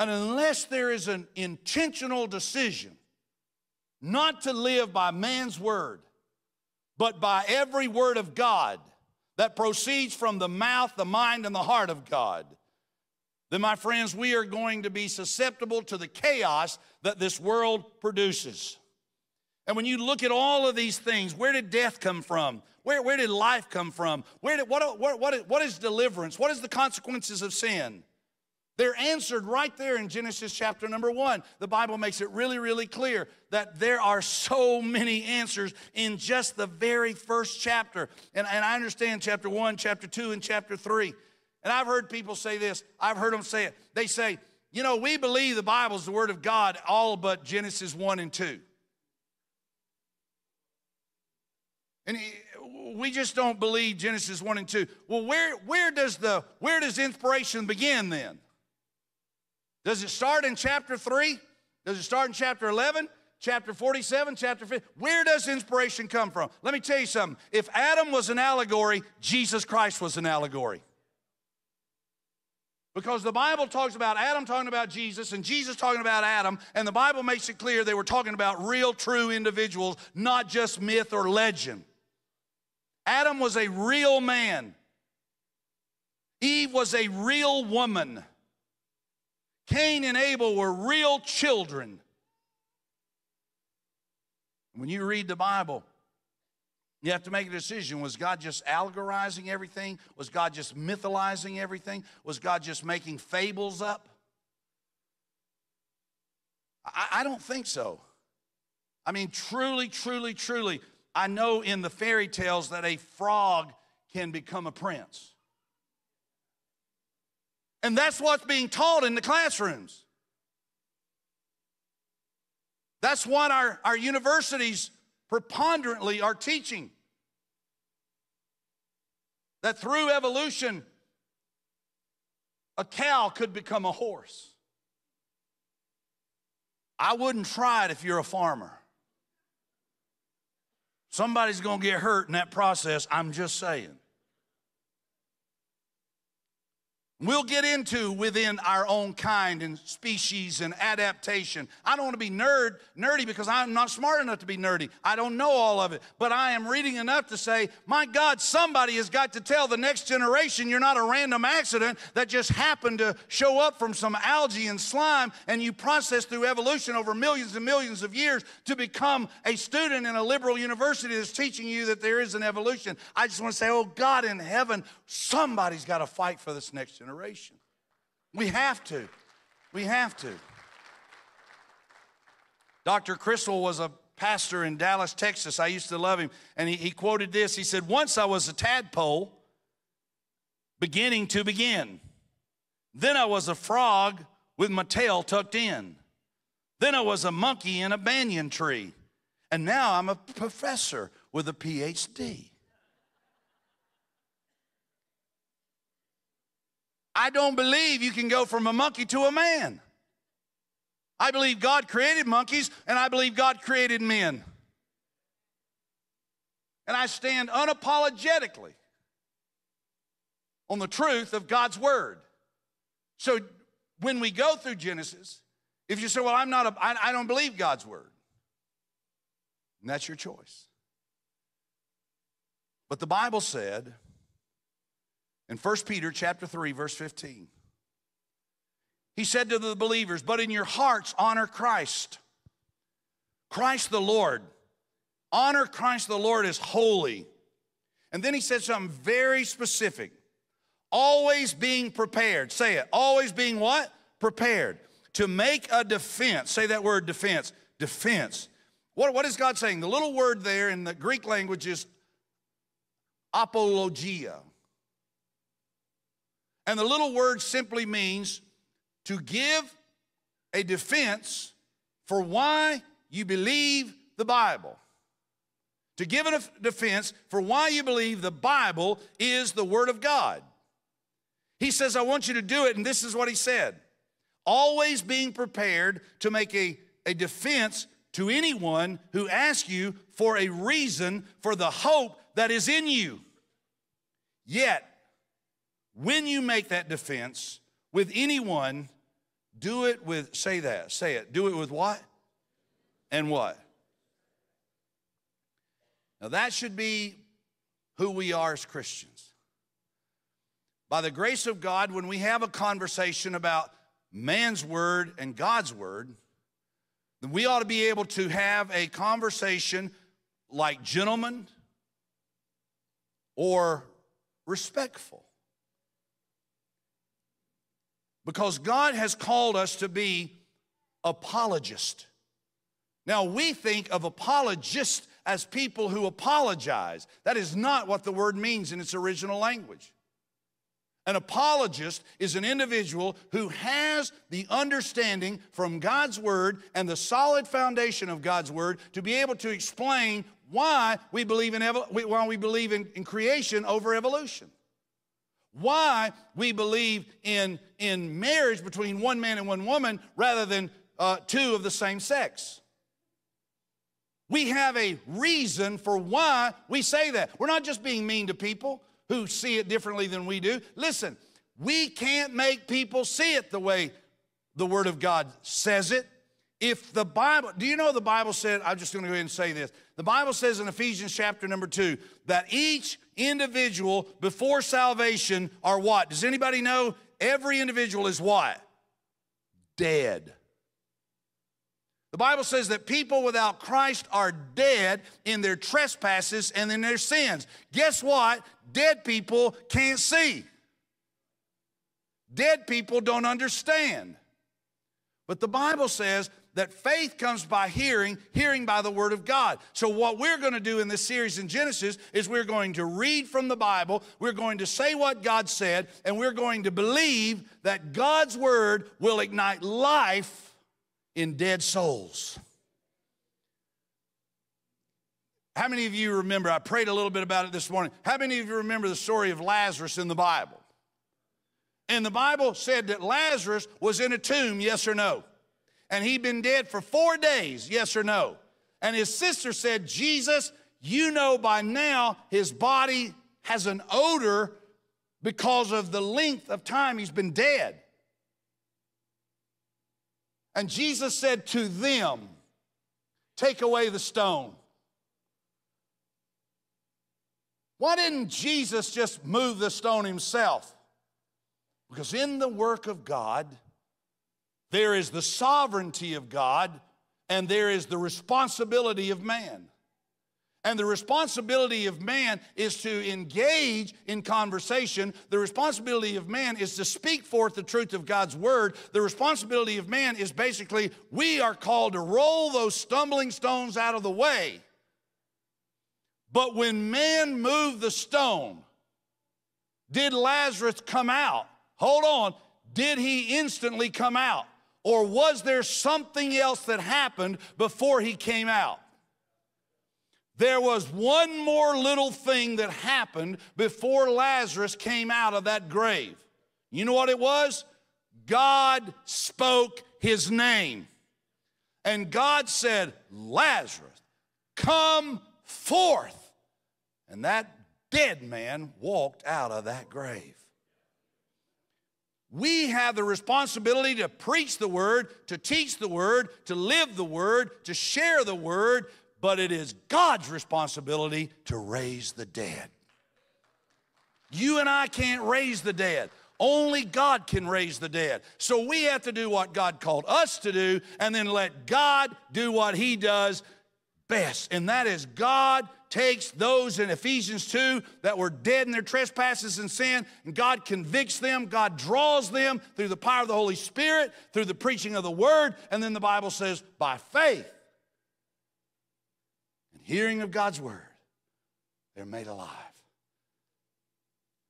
And unless there is an intentional decision not to live by man's word, but by every word of God that proceeds from the mouth, the mind, and the heart of God, then, my friends, we are going to be susceptible to the chaos that this world produces. And when you look at all of these things, where did death come from? Where, where did life come from? Where did, what, what, what, what is deliverance? What is the consequences of sin? They're answered right there in Genesis chapter number one. The Bible makes it really, really clear that there are so many answers in just the very first chapter. And, and I understand chapter one, chapter two, and chapter three. And I've heard people say this, I've heard them say it. They say, you know, we believe the Bible is the Word of God, all but Genesis 1 and 2. And eh, we just don't believe Genesis 1 and 2. Well, where, where, does the, where does inspiration begin then? Does it start in chapter 3? Does it start in chapter 11? Chapter 47, chapter 50. Where does inspiration come from? Let me tell you something. If Adam was an allegory, Jesus Christ was an allegory. Because the Bible talks about Adam talking about Jesus and Jesus talking about Adam, and the Bible makes it clear they were talking about real, true individuals, not just myth or legend. Adam was a real man, Eve was a real woman. Cain and Abel were real children. When you read the Bible, You have to make a decision. Was God just allegorizing everything? Was God just mythologizing everything? Was God just making fables up? I, I don't think so. I mean, truly, truly, truly, I know in the fairy tales that a frog can become a prince. And that's what's being taught in the classrooms. That's what our, our universities preponderantly are teaching. That through evolution, a cow could become a horse. I wouldn't try it if you're a farmer. Somebody's gonna get hurt in that process, I'm just saying. We'll get into within our own kind and species and adaptation. I don't want to be nerd, nerdy because I'm not smart enough to be nerdy. I don't know all of it, but I am reading enough to say, my God, somebody has got to tell the next generation you're not a random accident that just happened to show up from some algae and slime and you process through evolution over millions and millions of years to become a student in a liberal university that's teaching you that there is an evolution. I just want to say, oh God in heaven, somebody's got to fight for this next generation generation. We have to. We have to. Dr. Criswell was a pastor in Dallas, Texas. I used to love him. And he, he quoted this. He said, Once I was a tadpole beginning to begin. Then I was a frog with my tail tucked in. Then I was a monkey in a banyan tree. And now I'm a professor with a PhD. I don't believe you can go from a monkey to a man. I believe God created monkeys and I believe God created men. And I stand unapologetically on the truth of God's word. So when we go through Genesis, if you say, Well, I'm not, a, I, I don't believe God's word, and that's your choice. But the Bible said, in 1 Peter chapter 3 verse 15. He said to the believers, "But in your hearts honor Christ. Christ the Lord. Honor Christ the Lord as holy." And then he said something very specific. Always being prepared. Say it. Always being what? Prepared. To make a defense. Say that word defense. Defense. What, what is God saying? The little word there in the Greek language is apologia. And the little word simply means to give a defense for why you believe the Bible. To give a defense for why you believe the Bible is the Word of God. He says, I want you to do it, and this is what he said always being prepared to make a, a defense to anyone who asks you for a reason for the hope that is in you. Yet, when you make that defense with anyone, do it with, say that, say it. Do it with what? And what? Now that should be who we are as Christians. By the grace of God, when we have a conversation about man's word and God's word, then we ought to be able to have a conversation like gentlemen or respectful. Because God has called us to be apologists. Now, we think of apologists as people who apologize. That is not what the word means in its original language. An apologist is an individual who has the understanding from God's word and the solid foundation of God's word to be able to explain why we believe in, why we believe in, in creation over evolution why we believe in, in marriage between one man and one woman rather than uh, two of the same sex. We have a reason for why we say that. We're not just being mean to people who see it differently than we do. Listen, we can't make people see it the way the Word of God says it. If the Bible, do you know the Bible said, I'm just gonna go ahead and say this. The Bible says in Ephesians chapter number two that each individual before salvation are what? Does anybody know? Every individual is what? Dead. The Bible says that people without Christ are dead in their trespasses and in their sins. Guess what? Dead people can't see. Dead people don't understand. But the Bible says that faith comes by hearing, hearing by the Word of God. So, what we're going to do in this series in Genesis is we're going to read from the Bible, we're going to say what God said, and we're going to believe that God's Word will ignite life in dead souls. How many of you remember? I prayed a little bit about it this morning. How many of you remember the story of Lazarus in the Bible? And the Bible said that Lazarus was in a tomb, yes or no? And he'd been dead for four days, yes or no? And his sister said, Jesus, you know by now his body has an odor because of the length of time he's been dead. And Jesus said to them, Take away the stone. Why didn't Jesus just move the stone himself? Because in the work of God, there is the sovereignty of God and there is the responsibility of man. And the responsibility of man is to engage in conversation. The responsibility of man is to speak forth the truth of God's word. The responsibility of man is basically we are called to roll those stumbling stones out of the way. But when man moved the stone, did Lazarus come out? Hold on. Did he instantly come out? Or was there something else that happened before he came out? There was one more little thing that happened before Lazarus came out of that grave. You know what it was? God spoke his name. And God said, Lazarus, come forth. And that dead man walked out of that grave. We have the responsibility to preach the word, to teach the word, to live the word, to share the word, but it is God's responsibility to raise the dead. You and I can't raise the dead. Only God can raise the dead. So we have to do what God called us to do and then let God do what He does best. And that is God takes those in Ephesians 2 that were dead in their trespasses and sin, and God convicts them. God draws them through the power of the Holy Spirit, through the preaching of the word. And then the Bible says, by faith and hearing of God's word, they're made alive.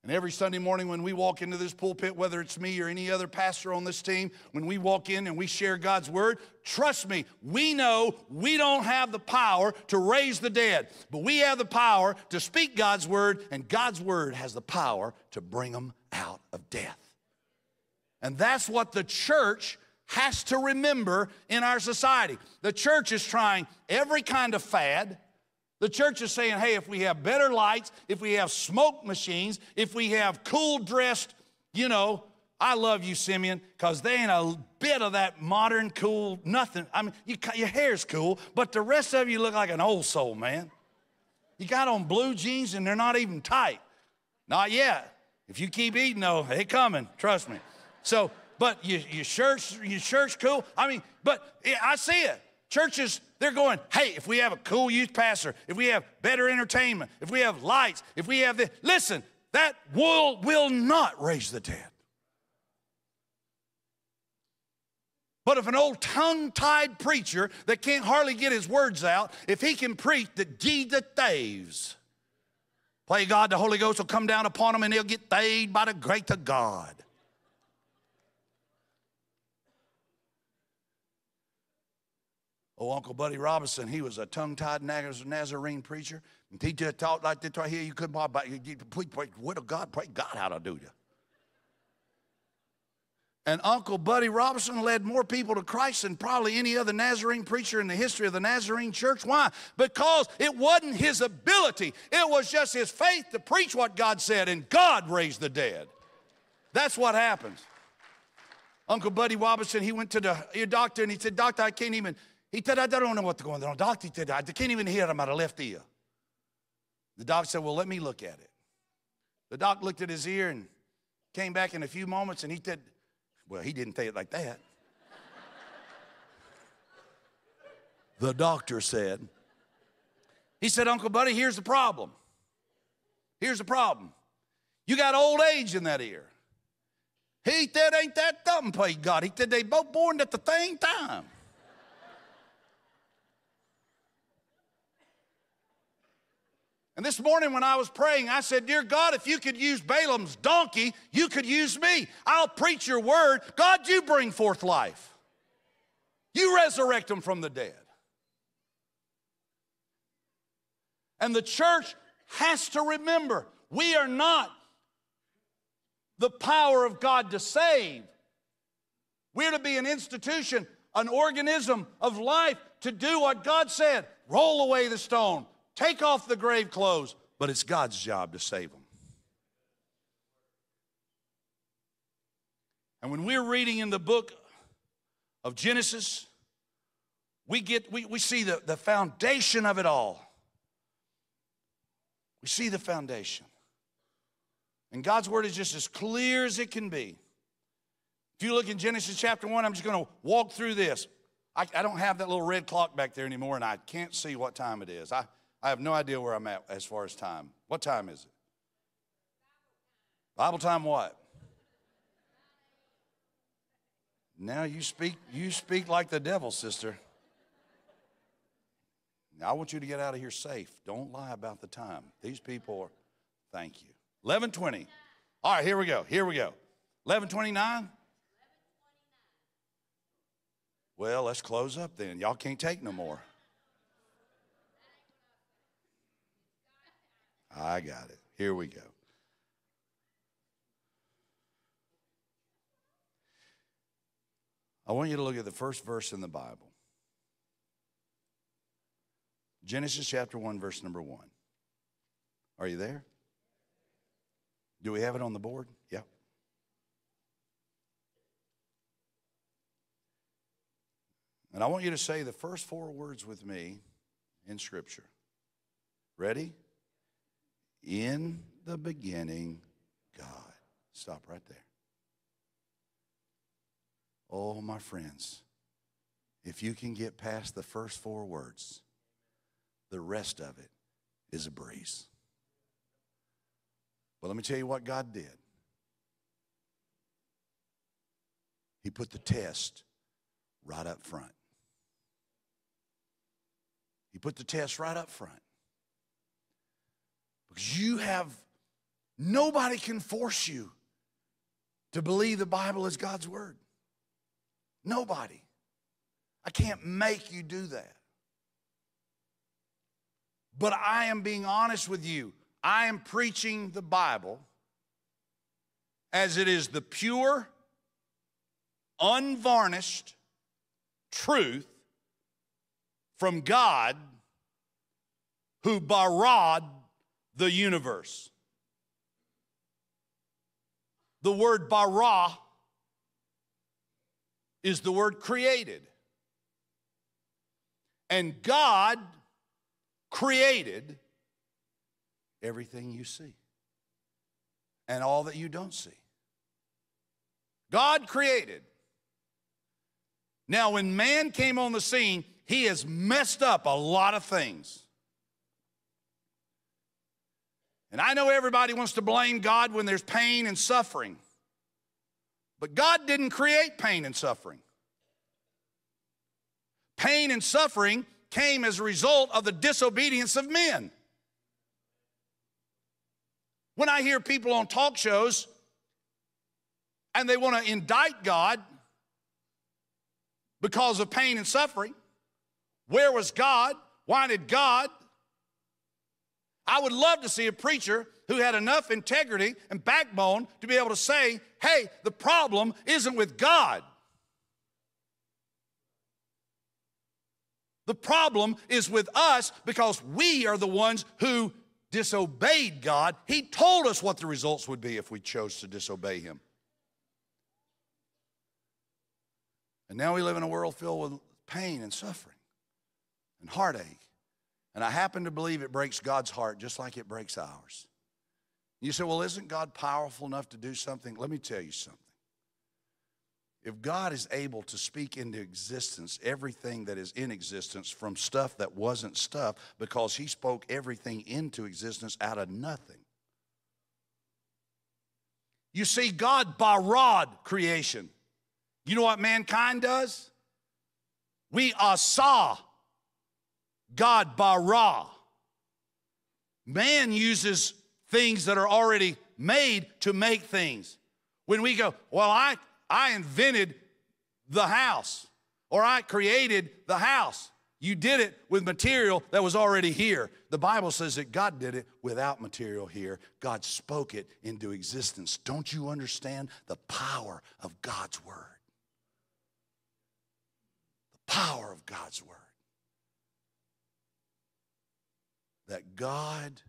And every Sunday morning when we walk into this pulpit, whether it's me or any other pastor on this team, when we walk in and we share God's word, trust me, we know we don't have the power to raise the dead, but we have the power to speak God's word, and God's word has the power to bring them out of death. And that's what the church has to remember in our society. The church is trying every kind of fad the church is saying, hey, if we have better lights, if we have smoke machines, if we have cool dressed, you know, I love you, Simeon, because they ain't a bit of that modern cool nothing. I mean, you, your hair's cool, but the rest of you look like an old soul, man. You got on blue jeans and they're not even tight. Not yet. If you keep eating, though, they coming. Trust me. So, but your, your shirt's your shirt's cool. I mean, but I see it. Churches, they're going, hey, if we have a cool youth pastor, if we have better entertainment, if we have lights, if we have this, listen, that will, will not raise the dead. But if an old tongue tied preacher that can't hardly get his words out, if he can preach the deed that Jesus saves, play God, the Holy Ghost will come down upon him and he'll get saved by the grace of God. Oh, Uncle Buddy Robinson, he was a tongue-tied Nazarene preacher. And he just talked like this right here. You couldn't about please pray, what of God, pray God how to do you. And Uncle Buddy Robinson led more people to Christ than probably any other Nazarene preacher in the history of the Nazarene church. Why? Because it wasn't his ability, it was just his faith to preach what God said, and God raised the dead. That's what happens. Uncle Buddy Robinson, he went to the doctor and he said, Doctor, I can't even he said, I don't know what's going on. The doctor said, I can't even hear him out of left ear. The doctor said, Well, let me look at it. The doc looked at his ear and came back in a few moments and he said, Well, he didn't say it like that. The doctor said. He said, Uncle Buddy, here's the problem. Here's the problem. You got old age in that ear. He said, ain't that something, praise God. He said, they both born at the same time. And this morning when I was praying, I said, Dear God, if you could use Balaam's donkey, you could use me. I'll preach your word. God, you bring forth life. You resurrect them from the dead. And the church has to remember we are not the power of God to save. We're to be an institution, an organism of life to do what God said roll away the stone, take off the grave clothes, but it's God's job to save them. And when we're reading in the book of Genesis, we get we, we see the, the foundation of it all. We see the foundation. And God's word is just as clear as it can be. If you look in Genesis chapter 1, I'm just going to walk through this. I, I, don't have that little red clock back there anymore, and I can't see what time it is. I, I have no idea where I'm at as far as time. What time is it? Bible time what? Now you speak you speak like the devil, sister. Now I want you to get out of here safe. Don't lie about the time. These people are thank you. 1120. All right, here we go. Here we go. 1129. Well, let's close up then. Y'all can't take no more. I got it. Here we go. I want you to look at the first verse in the Bible Genesis chapter 1, verse number 1. Are you there? Do we have it on the board? Yeah. And I want you to say the first four words with me in Scripture. Ready? In the beginning, God. Stop right there. Oh, my friends, if you can get past the first four words, the rest of it is a breeze. But let me tell you what God did. He put the test right up front. He put the test right up front. Because you have, nobody can force you to believe the Bible is God's Word. Nobody. I can't make you do that. But I am being honest with you. I am preaching the Bible as it is the pure, unvarnished truth from God who barad the universe. The word bara is the word created. And God created everything you see and all that you don't see. God created. Now, when man came on the scene, he has messed up a lot of things. And I know everybody wants to blame God when there's pain and suffering. But God didn't create pain and suffering. Pain and suffering came as a result of the disobedience of men. When I hear people on talk shows and they want to indict God because of pain and suffering, where was God? Why did God? I would love to see a preacher who had enough integrity and backbone to be able to say, hey, the problem isn't with God. The problem is with us because we are the ones who disobeyed God, He told us what the results would be if we chose to disobey Him. And now we live in a world filled with pain and suffering and heartache. And I happen to believe it breaks God's heart just like it breaks ours. You say, well, isn't God powerful enough to do something? Let me tell you something. If God is able to speak into existence everything that is in existence from stuff that wasn't stuff because he spoke everything into existence out of nothing. You see, God barad creation. You know what mankind does? We asa. God bara. Man uses things that are already made to make things. When we go, well, I, I invented the house or I created the house. You did it with material that was already here. The Bible says that God did it without material here. God spoke it into existence. Don't you understand the power of God's word? The power of God's word. That God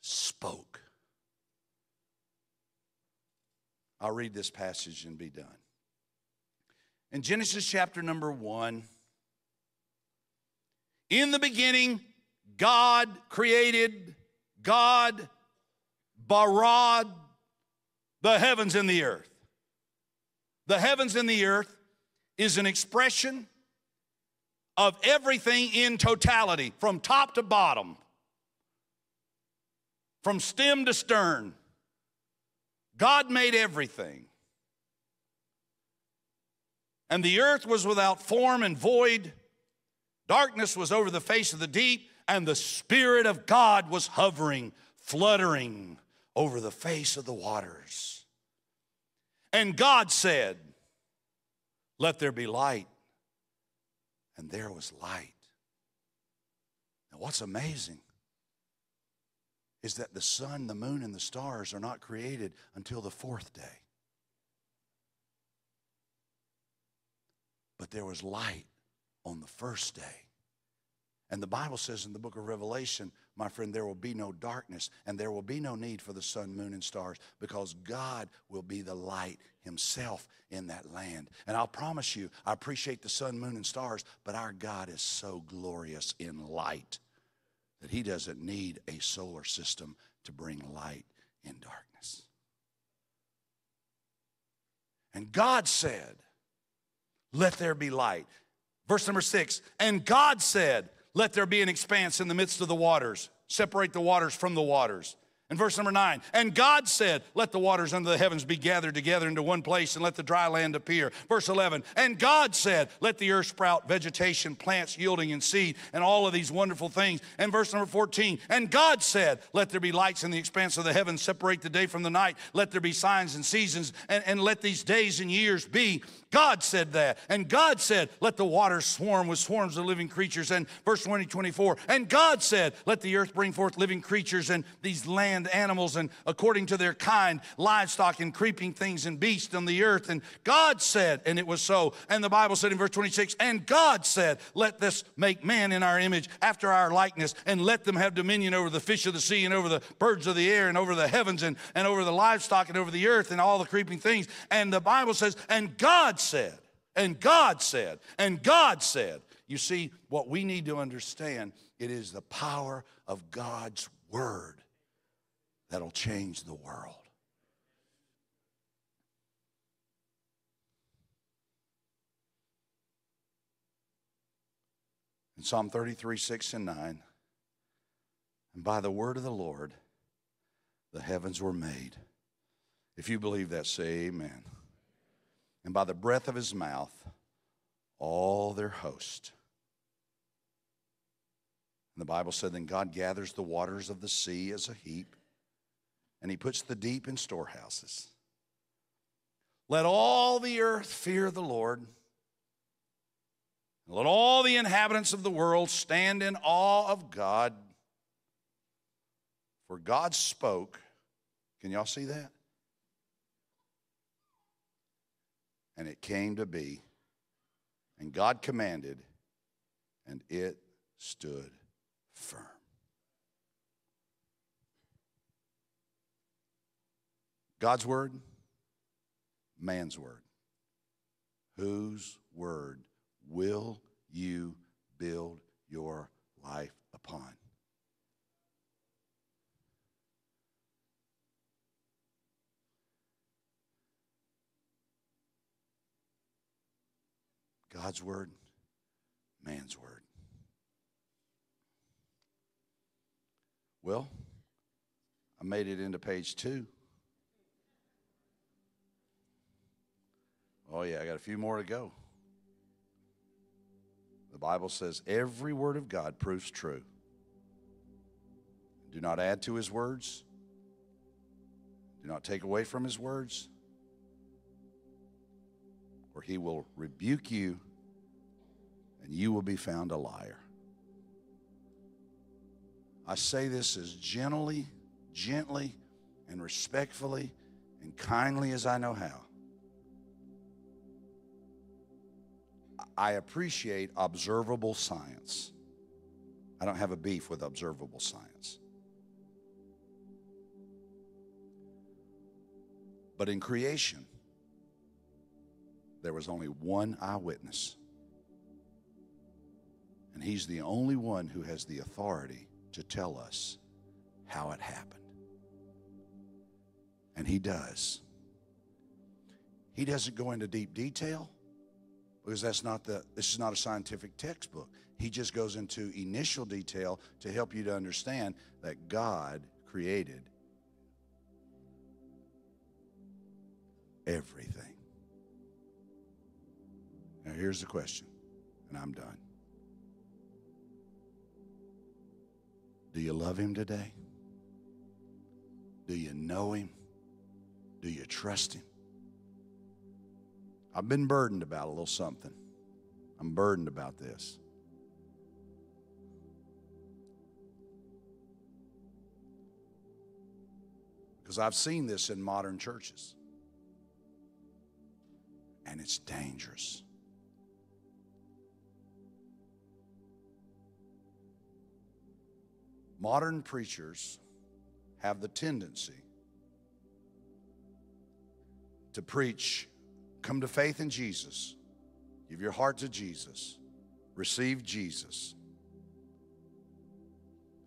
spoke. I'll read this passage and be done. In Genesis chapter number one, in the beginning, God created, God barad the heavens and the earth. The heavens and the earth is an expression of everything in totality, from top to bottom, from stem to stern. God made everything. And the earth was without form and void. Darkness was over the face of the deep, and the Spirit of God was hovering, fluttering over the face of the waters. And God said, Let there be light. And there was light. Now, what's amazing is that the sun, the moon, and the stars are not created until the fourth day. But there was light on the first day. And the Bible says in the book of Revelation, my friend, there will be no darkness and there will be no need for the sun, moon, and stars because God will be the light Himself in that land. And I'll promise you, I appreciate the sun, moon, and stars, but our God is so glorious in light that He doesn't need a solar system to bring light in darkness. And God said, Let there be light. Verse number six, and God said, Let there be an expanse in the midst of the waters, separate the waters from the waters. And verse number nine, and God said, Let the waters under the heavens be gathered together into one place and let the dry land appear. Verse 11, and God said, Let the earth sprout vegetation, plants yielding in seed, and all of these wonderful things. And verse number 14, and God said, Let there be lights in the expanse of the heavens, separate the day from the night, let there be signs and seasons, and, and let these days and years be. God said that. And God said, Let the waters swarm with swarms of living creatures. And verse 20, 24, and God said, Let the earth bring forth living creatures and these land animals and according to their kind, livestock and creeping things and beasts on the earth. And God said, and it was so. And the Bible said in verse 26, and God said, Let this make man in our image after our likeness, and let them have dominion over the fish of the sea and over the birds of the air and over the heavens and, and over the livestock and over the earth and all the creeping things. And the Bible says, and God said, and God said, and God said. You see, what we need to understand, it is the power of God's word that'll change the world. In Psalm 33, 6 and 9, and by the word of the Lord, the heavens were made. If you believe that, say amen. And by the breath of his mouth, all their host. And the Bible said, Then God gathers the waters of the sea as a heap and he puts the deep in storehouses. Let all the earth fear the Lord. Let all the inhabitants of the world stand in awe of God. For God spoke. Can y'all see that? And it came to be. And God commanded, and it stood firm. God's word, man's word. Whose word will you build your life upon? God's word, man's word. Well, I made it into page two. Oh, yeah, I got a few more to go. The Bible says every word of God proves true. Do not add to his words, do not take away from his words, or he will rebuke you and you will be found a liar. I say this as gently, gently, and respectfully and kindly as I know how. I appreciate observable science. I don't have a beef with observable science. But in creation, there was only one eyewitness. And he's the only one who has the authority to tell us how it happened. And he does. He doesn't go into deep detail because that's not the this is not a scientific textbook. He just goes into initial detail to help you to understand that God created everything. Now here's the question, and I'm done. Do you love him today? Do you know him? Do you trust him? I've been burdened about a little something. I'm burdened about this. Because I've seen this in modern churches. And it's dangerous. Modern preachers have the tendency to preach come to faith in Jesus, give your heart to Jesus, receive Jesus.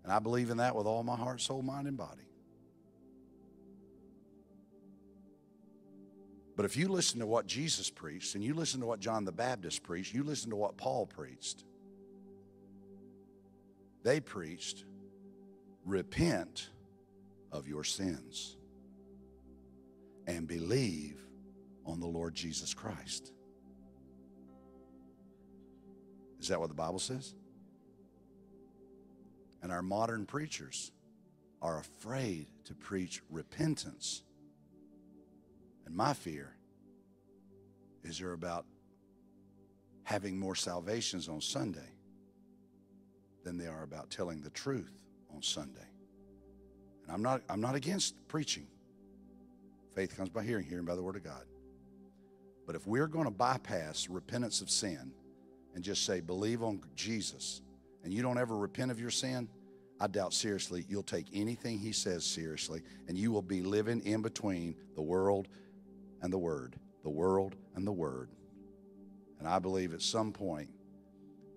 And I believe in that with all my heart, soul, mind, and body. But if you listen to what Jesus preached and you listen to what John the Baptist preached, you listen to what Paul preached, they preached, repent of your sins and believe on the Lord Jesus Christ. Is that what the Bible says? And our modern preachers are afraid to preach repentance. And my fear is they're about having more salvations on Sunday than they are about telling the truth on Sunday. And I'm not, I'm not against preaching. Faith comes by hearing, hearing by the Word of God. But if we're going to bypass repentance of sin and just say, believe on Jesus, and you don't ever repent of your sin, I doubt seriously you'll take anything he says seriously, and you will be living in between the world and the Word, the world and the Word. And I believe at some point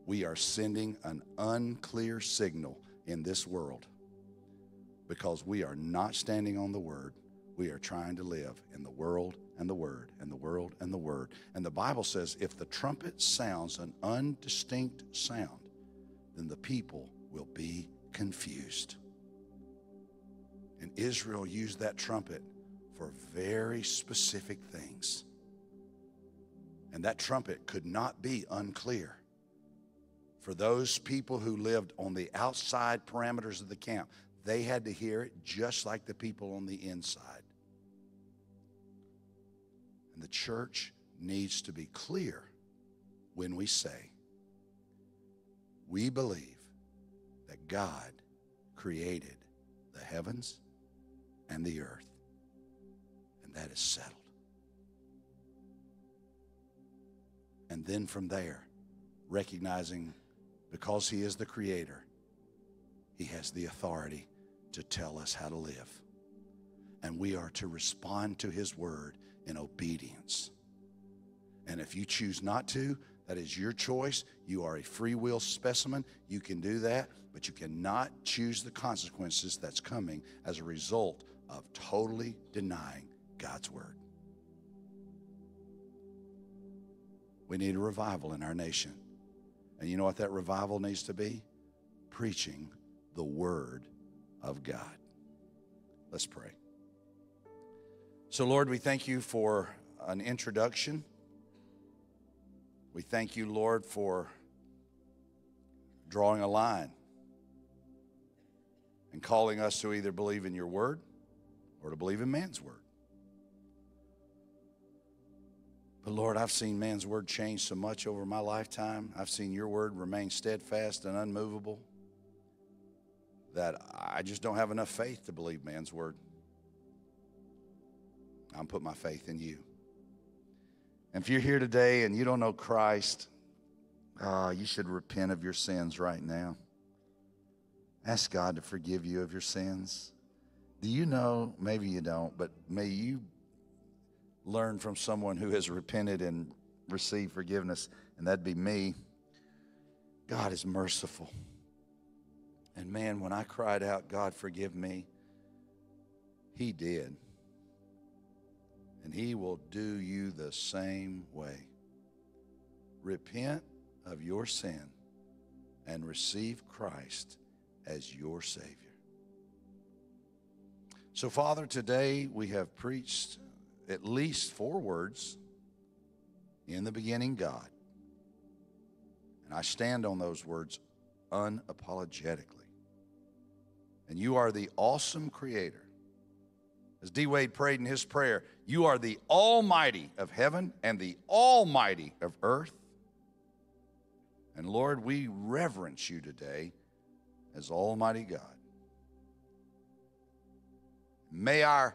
we are sending an unclear signal in this world because we are not standing on the Word. We are trying to live in the world and the Word and the world and the Word. And the Bible says if the trumpet sounds an undistinct sound, then the people will be confused. And Israel used that trumpet for very specific things. And that trumpet could not be unclear. For those people who lived on the outside parameters of the camp, they had to hear it just like the people on the inside. And the church needs to be clear when we say, we believe that God created the heavens and the earth, and that is settled. And then from there, recognizing because He is the creator, He has the authority to tell us how to live. And we are to respond to His word in obedience. And if you choose not to, that is your choice. You are a free will specimen. You can do that, but you cannot choose the consequences that's coming as a result of totally denying God's word. We need a revival in our nation. And you know what that revival needs to be? Preaching the Word of God. Let's pray. So, Lord, we thank you for an introduction. We thank you, Lord, for drawing a line and calling us to either believe in your word or to believe in man's word. But Lord, I've seen man's word change so much over my lifetime. I've seen your word remain steadfast and unmovable that I just don't have enough faith to believe man's word. I'm putting my faith in you. And if you're here today and you don't know Christ, uh, you should repent of your sins right now. Ask God to forgive you of your sins. Do you know? Maybe you don't, but may you learn from someone who has repented and received forgiveness, and that'd be me. God is merciful. And man, when I cried out, God, forgive me, He did. And He will do you the same way. Repent of your sin and receive Christ as your Savior. So, Father, today we have preached at least four words in the beginning, God. And I stand on those words unapologetically. And you are the awesome creator. As D. Wade prayed in his prayer, you are the almighty of heaven and the almighty of earth. And Lord, we reverence you today as Almighty God. May our,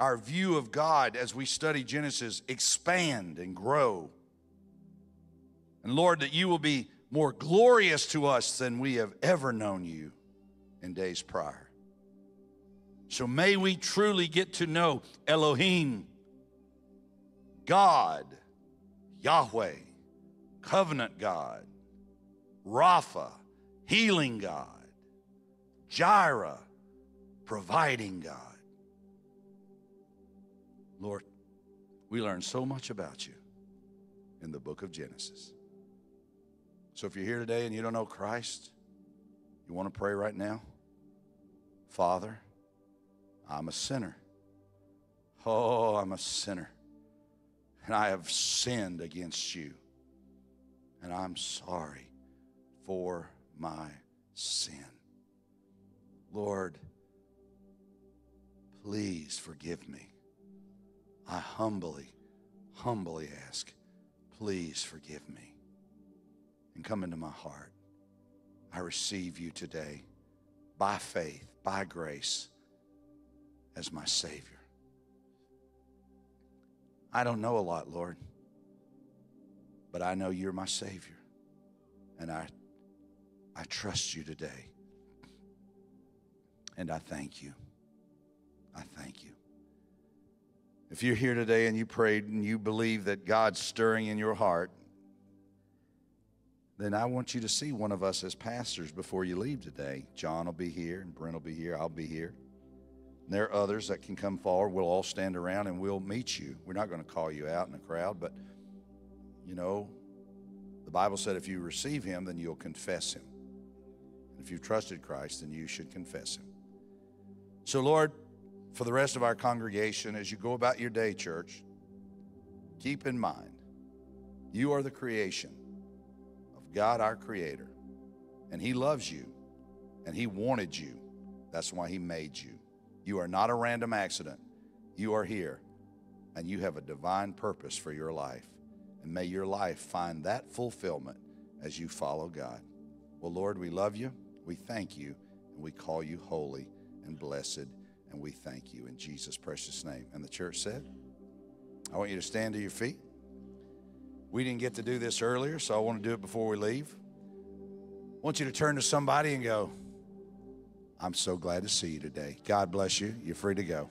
our view of God as we study Genesis expand and grow. And Lord, that you will be more glorious to us than we have ever known you in days prior. So may we truly get to know Elohim, God, Yahweh, covenant God, Rapha, healing God, Jireh, providing God. Lord, we learn so much about you in the book of Genesis. So if you're here today and you don't know Christ, you want to pray right now? Father, I'm a sinner. Oh, I'm a sinner. And I have sinned against you. And I'm sorry for my sin. Lord, please forgive me. I humbly, humbly ask, please forgive me and come into my heart. I receive you today by faith, by grace, as my Savior. I don't know a lot, Lord, but I know you're my Savior. And I, I trust you today. And I thank you. I thank you. If you're here today and you prayed and you believe that God's stirring in your heart, then I want you to see one of us as pastors before you leave today. John will be here, and Brent will be here, I'll be here. And there are others that can come forward. We'll all stand around and we'll meet you. We're not going to call you out in the crowd, but you know, the Bible said if you receive him, then you'll confess him. If you've trusted Christ, then you should confess him. So, Lord, for the rest of our congregation, as you go about your day, church, keep in mind you are the creation of God, our Creator, and He loves you and He wanted you. That's why He made you. You are not a random accident. You are here and you have a divine purpose for your life. And may your life find that fulfillment as you follow God. Well, Lord, we love you, we thank you, and we call you holy and blessed, and we thank you in Jesus' precious name. And the church said, I want you to stand to your feet. We didn't get to do this earlier, so I want to do it before we leave. I want you to turn to somebody and go, I'm so glad to see you today. God bless you. You're free to go.